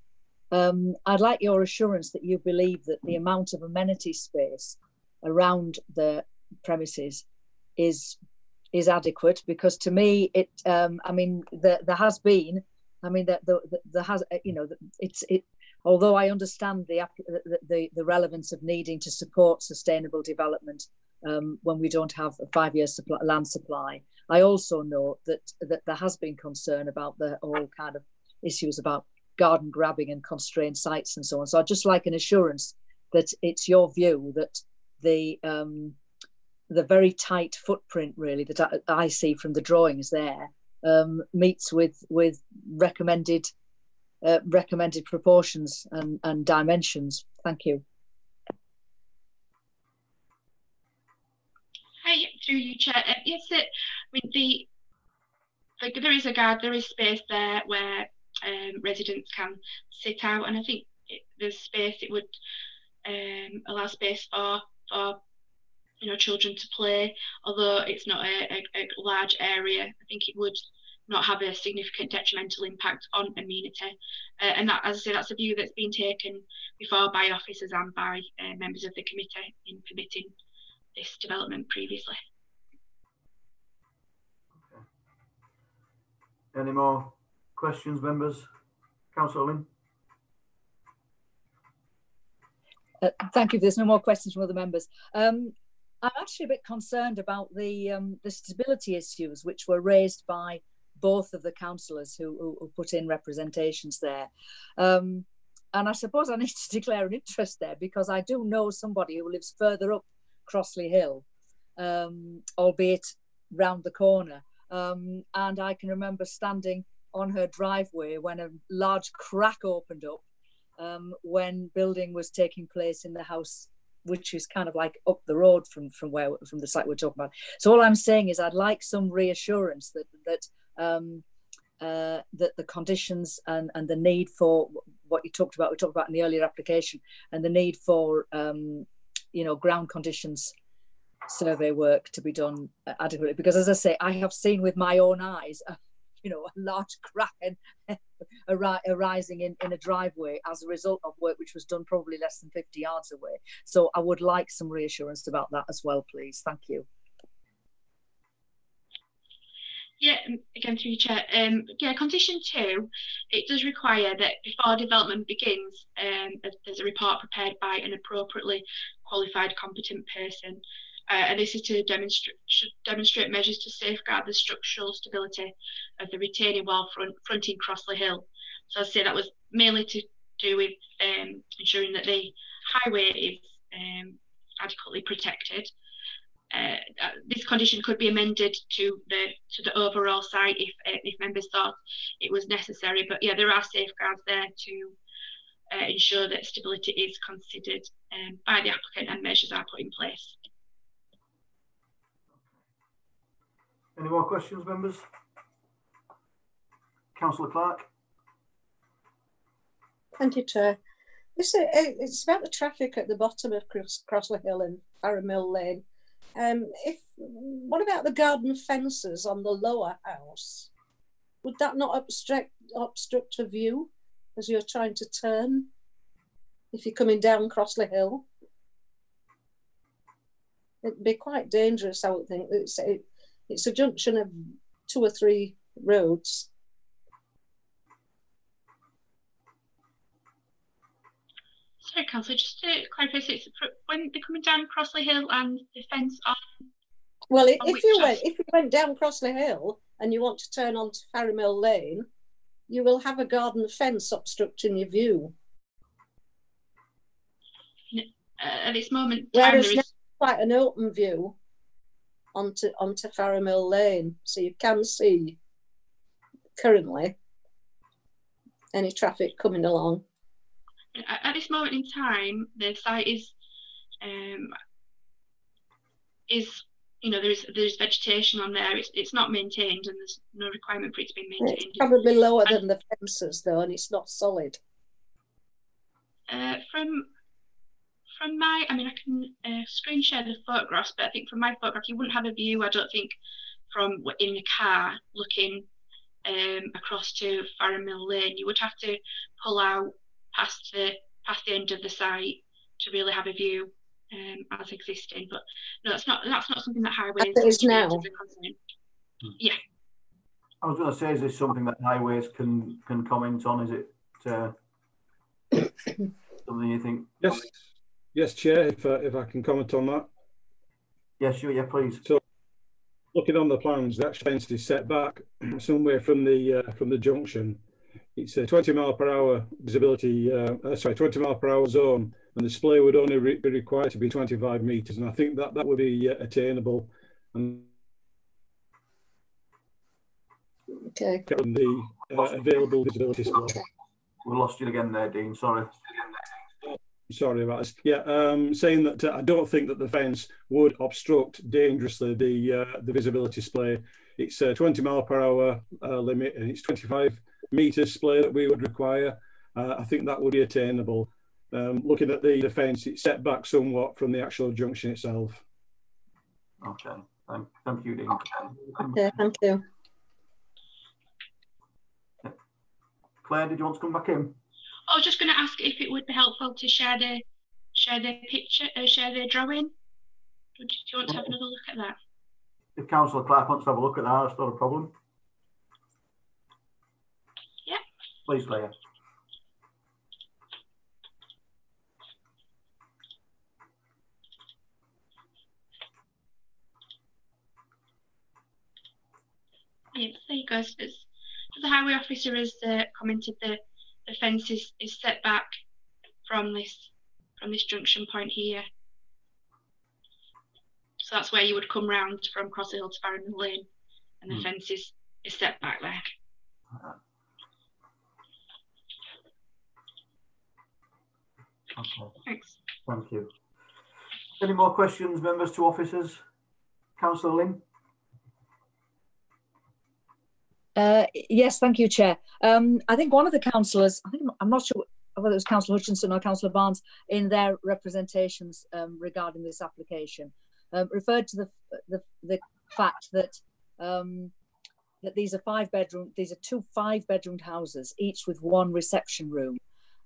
um, I'd like your assurance that you believe that the amount of amenity space around the premises is is adequate because to me it um, I mean there, there has been I mean that the, the, there has you know it's it although I understand the, the the relevance of needing to support sustainable development um, when we don't have a five year supply, land supply I also know that that there has been concern about the whole kind of issues about garden grabbing and constrained sites and so on. So I'd just like an assurance that it's your view that the um, the very tight footprint really that I, I see from the drawings there um, meets with with recommended uh, recommended proportions and, and dimensions. Thank you. Through you, Chair. Uh, yes, it, I mean the like there is a guard, there is space there where um, residents can sit out. And I think it, there's space. It would um, allow space for for you know children to play. Although it's not a, a, a large area, I think it would not have a significant detrimental impact on amenity. Uh, and that, as I say, that's a view that's been taken before by officers and by uh, members of the committee in permitting this development previously. Any more questions, members? Councillor Lynn? Uh, thank you. There's no more questions from other members. Um, I'm actually a bit concerned about the um, the stability issues which were raised by both of the councillors who, who, who, put in representations there. Um, and I suppose I need to declare an interest there because I do know somebody who lives further up Crossley Hill, um, albeit round the corner. Um, and I can remember standing on her driveway when a large crack opened up um, when building was taking place in the house which is kind of like up the road from from where from the site we're talking about so all i'm saying is i'd like some reassurance that that um, uh, that the conditions and, and the need for what you talked about, we talked about in the earlier application, and the need for um, you know ground conditions survey work to be done adequately. Because as I say, I have seen with my own eyes, you know, a large crack arising in, in a driveway as a result of work which was done probably less than 50 yards away. So I would like some reassurance about that as well, please. Thank you. Yeah, um, again through your chair. Um, yeah, condition two, it does require that before development begins, um, there's a report prepared by an appropriately qualified competent person. Uh, and this is to demonstrate demonstrate measures to safeguard the structural stability of the retaining wall front, fronting Crossley Hill. So I'd say that was mainly to do with um, ensuring that the highway is um, adequately protected uh, uh, this condition could be amended to the to the overall site if uh, if members thought it was necessary. But yeah, there are safeguards there to uh, ensure that stability is considered um, by the applicant and measures are put in place. Any more questions, members? Councillor Clark. Thank you, Chair. This, uh, it's about the traffic at the bottom of Cross, Crossley Hill and Farrar Mill Lane. Um, if what about the garden fences on the lower house? Would that not obstruct obstruct a view as you're trying to turn? If you're coming down Crossley Hill, it'd be quite dangerous. I would think it's it, it's a junction of two or three roads. Sorry, Councillor, just to clarify, so it's when they're coming down Crossley Hill and the fence on. Well, on if you went if you went down Crossley Hill and you want to turn onto Farrar Mill Lane, you will have a garden fence obstructing your view. Uh, at this moment, whereas is... quite an open view onto onto Farrar Mill Lane, so you can see currently any traffic coming along at this moment in time, the site is um, is you know there's there's vegetation on there. It's it's not maintained, and there's no requirement for it to be maintained. It's probably lower and, than the fences though, and it's not solid. Uh, from from my, I mean, I can uh, screen share the photographs, but I think from my photograph, you wouldn't have a view. I don't think from in the car looking um, across to Farrar Mill Lane. You would have to pull out past the past the end of the site to really have a view um, as existing. But no, that's not that's not something that highways is now. Yeah. I was going to say, is this something that highways can can comment on? Is it uh, something you think? Yes, yes, Chair. If uh, if I can comment on that. Yes, sure. Yeah, please. So, looking on the plans, the actual fence is set back somewhere from the uh, from the junction it's a 20 mile per hour visibility, uh, uh, sorry, 20 mile per hour zone, and the display would only re be required to be 25 meters. And I think that that would be uh, attainable. And okay. The uh, available visibility score. We lost you again there, Dean. Sorry. Sorry about this. Yeah, um, saying that uh, I don't think that the fence would obstruct dangerously the uh, the visibility display. It's a 20 mile per hour uh, limit, and it's 25 metre display that we would require. Uh, I think that would be attainable. Um, looking at the, the fence, it's set back somewhat from the actual junction itself. Okay, thank, thank you, Dean. Okay, thank you. Claire, did you want to come back in? I was just going to ask if it would be helpful to share their share the picture, or share their drawing. Do you want to have another look at that? If Councillor Clark wants to have a look at that, that's not a problem. Yeah. Please, Claire. Yes, there you go. So the highway officer has uh, commented that the fence is, is set back from this from this junction point here. So that's where you would come round from Cross Hill to Barrowman Lane, and the Hmm. fence is, is set back there. Okay, Thanks. thank you. Any more questions, members to officers? Councillor Lynn? Uh, yes, thank you, Chair. Um, I think one of the councillors, I think I'm not sure whether it was Councillor Hutchinson or Councillor Barnes, in their representations um, regarding this application, um, referred to the the, the fact that um, that these are five bedroom, these are two five bedroomed houses, each with one reception room.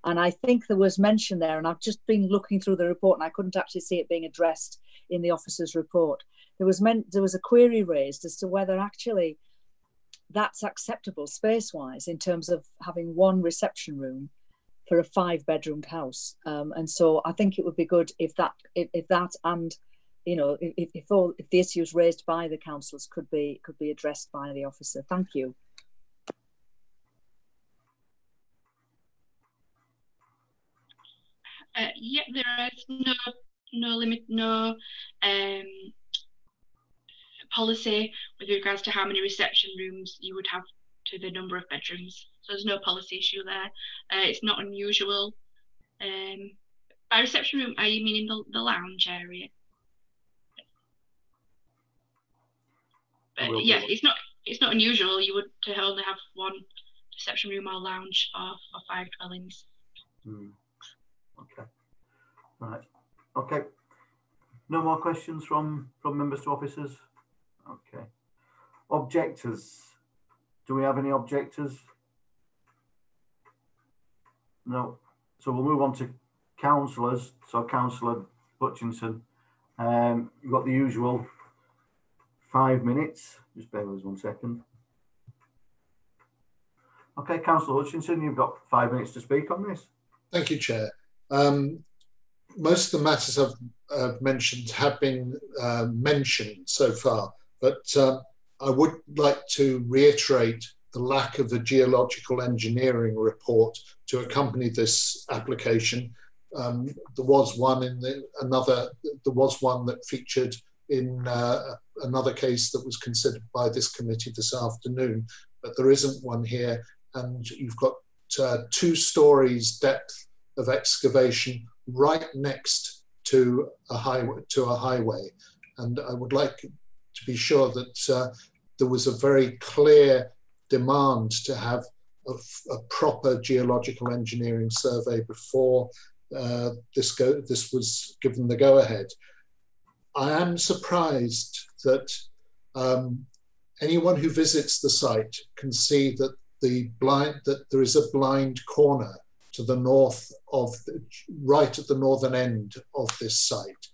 And I think there was mention there, and I've just been looking through the report, and I couldn't actually see it being addressed in the officer's report. There was meant there was a query raised as to whether actually that's acceptable space wise in terms of having one reception room for a five bedroomed house. Um, and so i think it would be good if that if, if that and you know if, if all if the issues raised by the councils could be could be addressed by the officer. Thank you. Uh, yeah, there is no no limit, no um, policy with regards to how many reception rooms you would have to the number of bedrooms. So there's no policy issue there. Uh, it's not unusual. Um, by reception room, are you meaning the, the lounge area? But yeah, it's not it's not unusual. You would to only have one reception room or lounge for, for five dwellings. Hmm. Okay. Right. Okay. No more questions from from members to officers. Okay. Objectors. Do we have any objectors? No. So we'll move on to councillors. So councillor Hutchinson, um, you've got the usual five minutes. Just bear with us one second. Okay, councillor Hutchinson, you've got five minutes to speak on this. Thank you, Chair. Um, most of the matters I've uh, mentioned have been uh, mentioned so far, but uh, I would like to reiterate the lack of a geological engineering report to accompany this application. Um, there was one in the, another, there was one that featured in uh, another case that was considered by this committee this afternoon, but there isn't one here. And you've got uh, two stories depth of excavation right next to a highway. To a highway, and I would like to be sure that uh, there was a very clear demand to have a, a proper geological engineering survey before uh, this go. This was given the go ahead. I am surprised that um, anyone who visits the site can see that the blind that there is a blind corner to the north of right at the northern end of this site.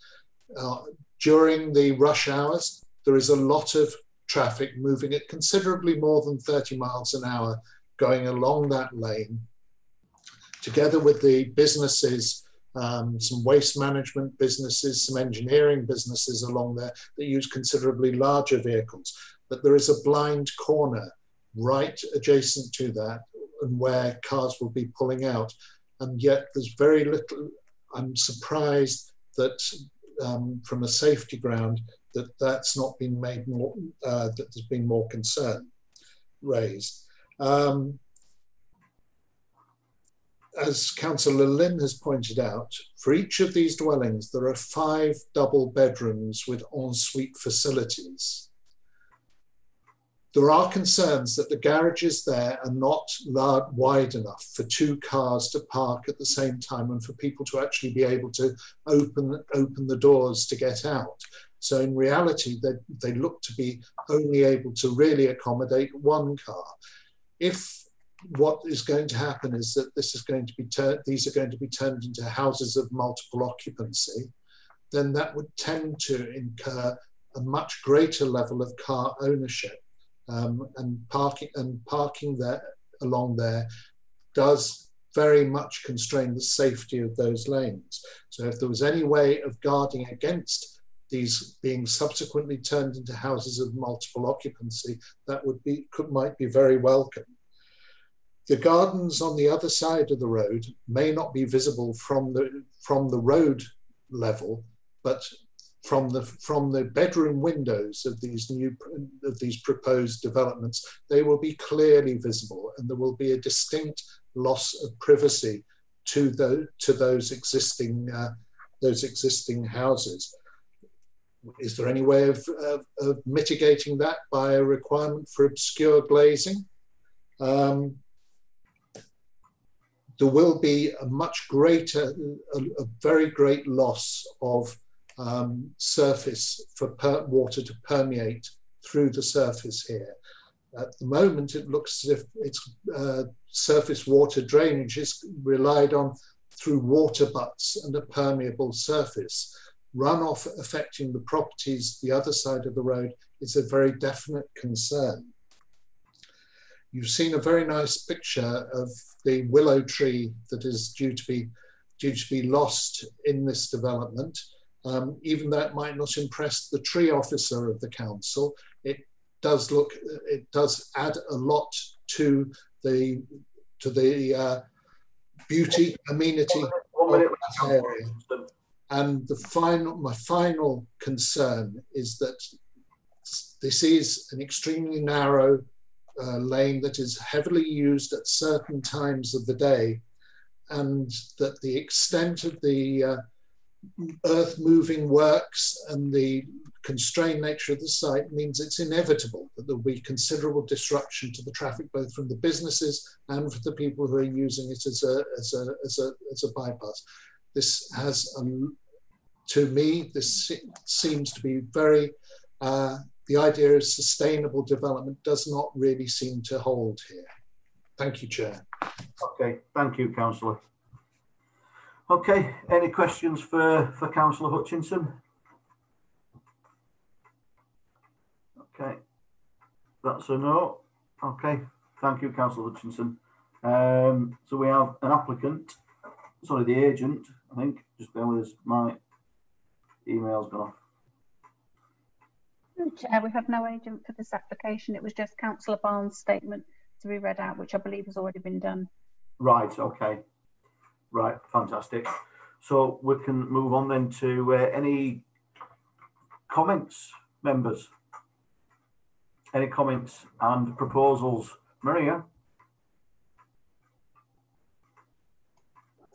Uh, during the rush hours, there is a lot of traffic moving at considerably more than 30 miles an hour going along that lane, together with the businesses, um, some waste management businesses, some engineering businesses along there that use considerably larger vehicles. But there is a blind corner right adjacent to that and where cars will be pulling out. And yet there's very little, I'm surprised that um, from a safety ground, that that's not been made more, uh, that there's been more concern raised. Um, as Councillor Lynn has pointed out, for each of these dwellings, there are five double bedrooms with ensuite facilities there are concerns that the garages there are not large, wide enough for two cars to park at the same time and for people to actually be able to open, open the doors to get out. So in reality, they, they look to be only able to really accommodate one car. If what is going to happen is that this is going to be turned, these are going to be turned into houses of multiple occupancy, then that would tend to incur a much greater level of car ownership um, and parking and parking there along there does very much constrain the safety of those lanes. So if there was any way of guarding against these being subsequently turned into houses of multiple occupancy, that would be could, might be very welcome. The gardens on the other side of the road may not be visible from the from the road level, but from the from the bedroom windows of these new of these proposed developments, they will be clearly visible, and there will be a distinct loss of privacy to the to those existing uh, those existing houses. Is there any way of, of, of, mitigating that by a requirement for obscure glazing? Um, there will be a much greater, a, a very great loss of um, surface for water to permeate through the surface here. At the moment, it looks as if its uh, surface water drainage is relied on through water butts and a permeable surface. Runoff affecting the properties the other side of the road is a very definite concern. You've seen a very nice picture of the willow tree that is due to be due to be lost in this development. Um, even though it might not impress the tree officer of the council, it does look, it does add a lot to the to the uh, beauty amenity of that area. And the final, my final concern is that this is an extremely narrow uh, lane that is heavily used at certain times of the day, and that the extent of the uh, earth moving works and the constrained nature of the site means it's inevitable that there'll be considerable disruption to the traffic, both from the businesses and for the people who are using it as a, as a, as a, as a bypass. This has, um, to me, this seems to be very, uh, the idea of sustainable development does not really seem to hold here. Thank you, Chair. Okay, thank you, Councillor. Okay, any questions for, for Councillor Hutchinson? Okay, that's a no. Okay, thank you, Councillor Hutchinson. Um, so we have an applicant, sorry, the agent, I think, just bear with us, my email's gone off. Chair, we have no agent for this application. It was just Councillor Barnes' statement to be read out, which I believe has already been done. Right, okay. Right, fantastic. So we can move on then to uh, any comments, members? Any comments and proposals? Maria?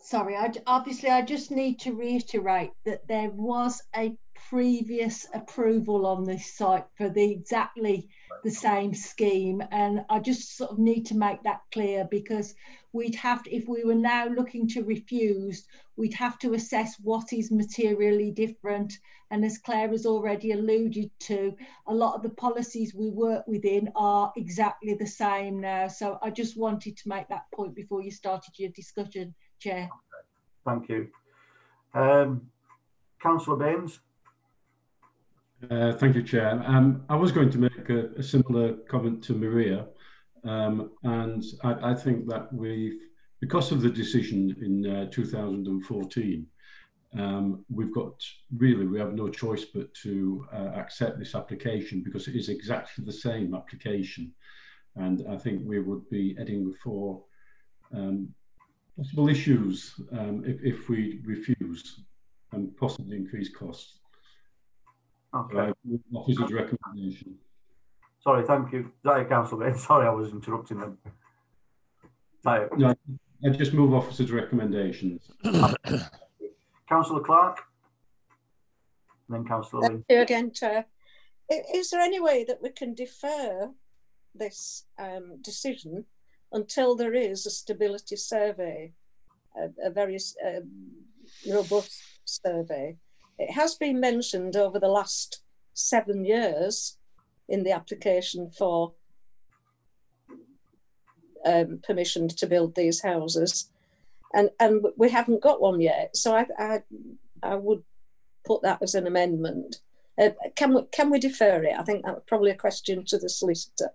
Sorry, I, obviously I just need to reiterate that there was a previous approval on this site for the exactly the same scheme and I just sort of need to make that clear because we'd have to, if we were now looking to refuse we'd have to assess what is materially different. And as Claire has already alluded to a lot of the policies we work within are exactly the same now. So I just wanted to make that point before you started your discussion Chair. Thank you. Um, Councillor Baines. Uh, thank you, Chair. Um, I was going to make a, a similar comment to Maria, um, and I, I, think that we've, because of the decision in uh, 2014, um, we've got really we have no choice but to uh, accept this application because it is exactly the same application, and I think we would be heading for um, possible issues um, if, if we refuse and possibly increase costs. Okay. Officer's recommendation. Sorry, thank you. Sorry, Councillor Sorry, I was interrupting them. Sorry. No, I just move officer's recommendations. Councillor Clark. And then Councillor Thank you again, Chair. Is there any way that we can defer this um, decision until there is a stability survey, a, a very robust survey? It has been mentioned over the last seven years in the application for um, permission to build these houses, and and we haven't got one yet. So I I, I would put that as an amendment. Uh, can we can we defer it? I think that's probably a question to the solicitor.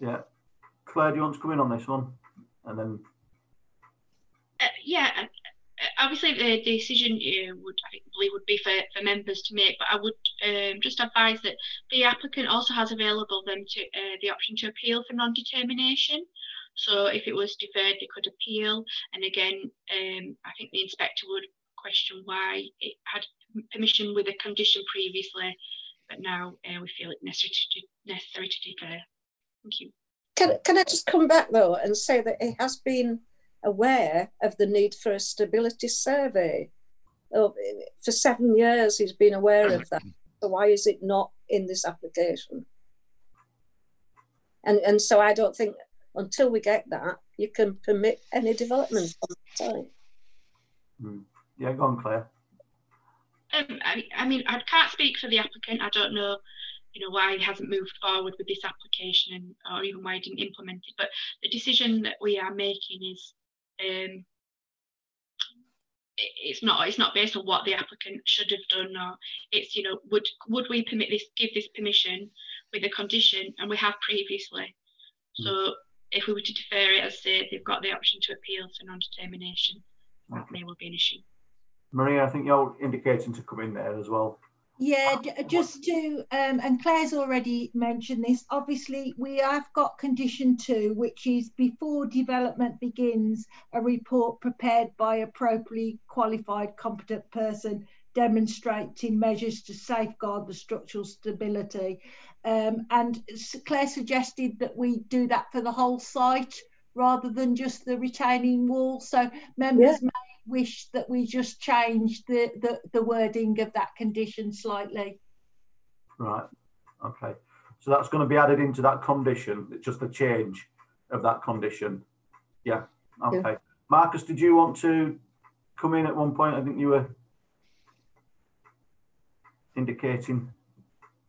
Yeah, Claire, do you want to come in on this one, and then? Uh, yeah, obviously the decision uh, would I believe would be for, for members to make, but I would um, just advise that the applicant also has available them to uh, the option to appeal for non-determination. So if it was deferred, they could appeal. And again, um, I think the inspector would question why it had permission with a condition previously, but now uh, we feel it necessary to, necessary to defer. Thank you. Can, can I just come back though and say that it has been aware of the need for a stability survey. Oh, for seven years, he's been aware of that. So why is it not in this application? And and so I don't think until we get that, you can permit any development on the site. Mm. Yeah, go on, Claire. Um, I, I mean, I can't speak for the applicant. I don't know, you know, why he hasn't moved forward with this application and or even why he didn't implement it. But the decision that we are making is um, it's not it's not based on what the applicant should have done or it's you know would would we permit this give this permission with a condition and we have previously mm. so if we were to defer it as say they've got the option to appeal for non-determination that may well be an issue maria i think you're indicating to come in there as well yeah, just to, um, and Claire's already mentioned this, obviously we have got condition two, which is before development begins, a report prepared by appropriately qualified competent person demonstrating measures to safeguard the structural stability. Um, and Claire suggested that we do that for the whole site rather than just the retaining wall. So members yeah. may wish that we just change the, the, the wording of that condition slightly. Right. Okay. So that's going to be added into that condition. It's just a change of that condition. Yeah. Okay. Yeah. Marcus, did you want to come in at one point? I think you were indicating.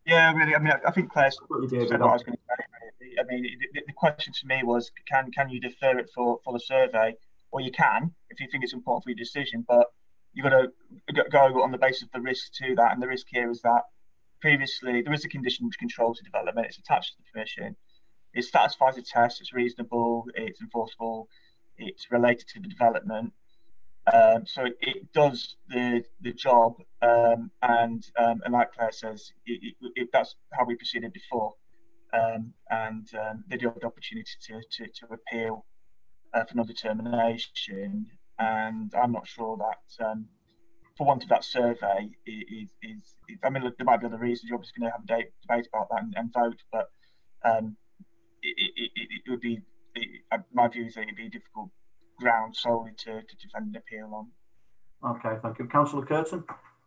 Yeah, really. I mean, I think Claire's said what I was going to say. I mean, the, the question to me was, can can you defer it for for the survey? Or you can if you think it's important for your decision, but you've got to go on the basis of the risk to that. And the risk here is that previously there is a condition which controls the development, it's attached to the permission, it satisfies the test, it's reasonable, it's enforceable, it's related to the development. Um, so it, does the the job, um, and um, and like Claire says, it, it, that's how we proceeded before, um, and um, they do have the opportunity to, to, to appeal uh, for non-determination, and I'm not sure that, um, for want of that survey, is, is, is, I mean, there might be other reasons. You're obviously going to have a debate, debate about that and, and vote, but um, it, it, it, it, would be, my view is that it'd be a difficult ground solely to, to defend an appeal on. Okay, thank you. Councillor Curtin?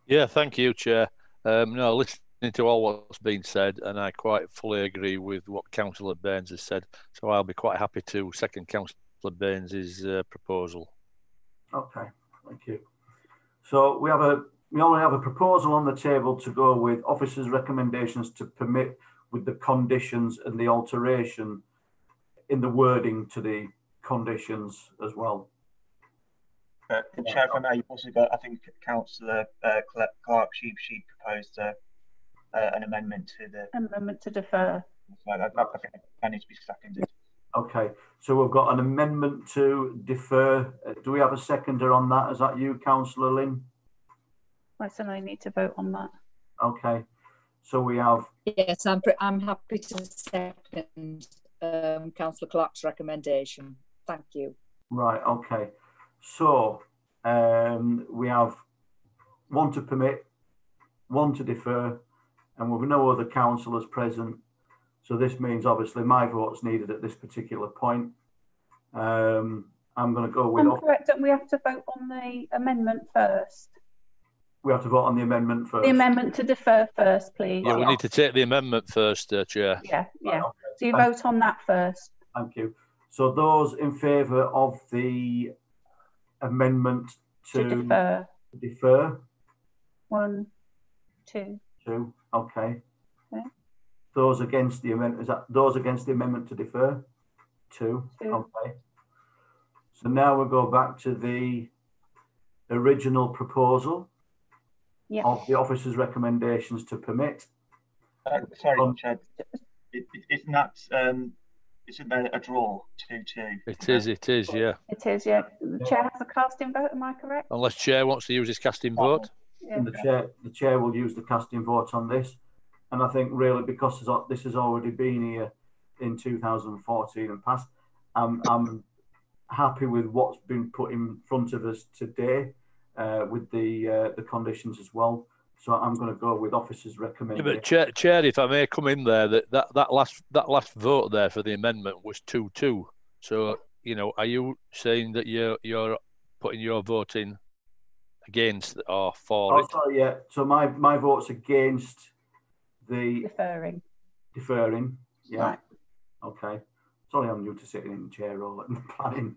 Yeah, thank you, Chair. Um, no, listening to all what's been said, and I quite fully agree with what Councillor Burns has said. So I'll be quite happy to second Councillor Baines's uh, proposal. Okay, thank you. So we have a we only have a proposal on the table to go with officers' recommendations to permit with the conditions and the alteration in the wording to the conditions as well. Uh, Chair, if I may, you've also got, I think, Councillor uh, Clark, she, she proposed uh, uh, an amendment to the... Amendment to defer. So I, I, I think that needs to be seconded. Okay, so we've got an amendment to defer. Uh, do we have a seconder on that? Is that you, Councillor Lynn? I certainly need to vote on that. Okay, so we have. Yes, I'm, I'm happy to second um, Councillor Clark's recommendation. Thank you. Right, okay. So um, we have one to permit, one to defer, and with no other councillors present, so this means obviously my vote's needed at this particular point. Um, I'm going to go with. I'm correct. Don't we have to vote on the amendment first? We have to vote on the amendment first. The amendment to defer first, please. Yeah, we need to take the amendment first, uh, Chair. Yeah, yeah. So you vote on that first. Thank you. So those in favour of the amendment to, to defer. defer. One, two. Two. Okay. Those against the amendment, is that those against the amendment to defer? Two. Two. Okay. So now we'll go back to the original proposal yeah. of the officer's recommendations to permit. Uh, sorry, um, Chad. It, it, isn't that um, isn't there a draw two two? It is, it is, yeah. It is, yeah. The chair has a casting vote, am I correct? Unless chair wants to use his casting vote. Yeah. And the chair, the chair will use the casting vote on this. And I think really because this has already been here in 2014 and past, I'm, I'm happy with what's been put in front of us today uh, with the uh, the conditions as well. So I'm going to go with officers Yeah, recommendation. but chair, chair, if I may come in there, that, that, that last that last vote there for the amendment was two two. So you know, are you saying that you're you're putting your vote in against or for Oh, it? sorry, yeah. So my, my vote's against the Deferring. deferring. Yeah. Right. Okay. Sorry, I'm new to sitting in the chair role and planning.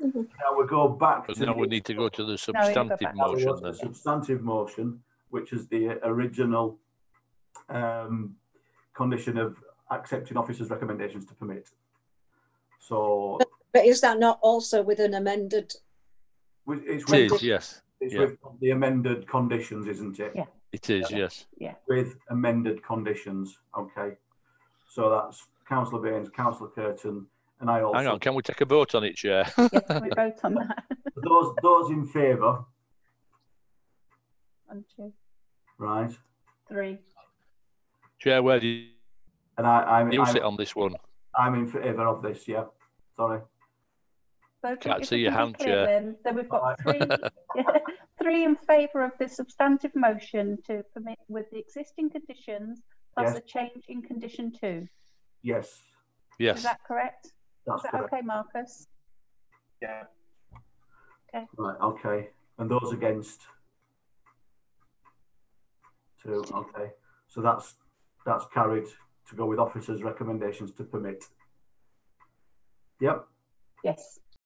Now we go back But to now we need to go to the substantive back. Now we motion then. the substantive motion, which is the original um, condition of accepting officers' recommendations to permit. So But is that not also with an amended? it's with, is, yes. it's yeah. with the amended conditions, isn't it? Yeah. It is, yes. Yeah. With amended conditions. Okay. So that's Councillor Baines, Councillor Curtin, and I also. Hang on, can we take a vote on it, chair? Yes, can we vote on that? Those those in favour, One, two, right? three. chair, where do you, And I, I'm, you sit on this one? I'm in favour of this. Yeah. Sorry. So Can't see your hand, clear Chair. Then, then we've got three, three in favour of the substantive motion to permit with the existing conditions plus Yes. a change in condition two. Yes. Is Yes. that correct? That's Is that correct. okay, Marcus? Yeah. Okay. Right, okay. And those against? Two, okay. So that's, that's carried to go with officers' recommendations to permit. Yep, Yes.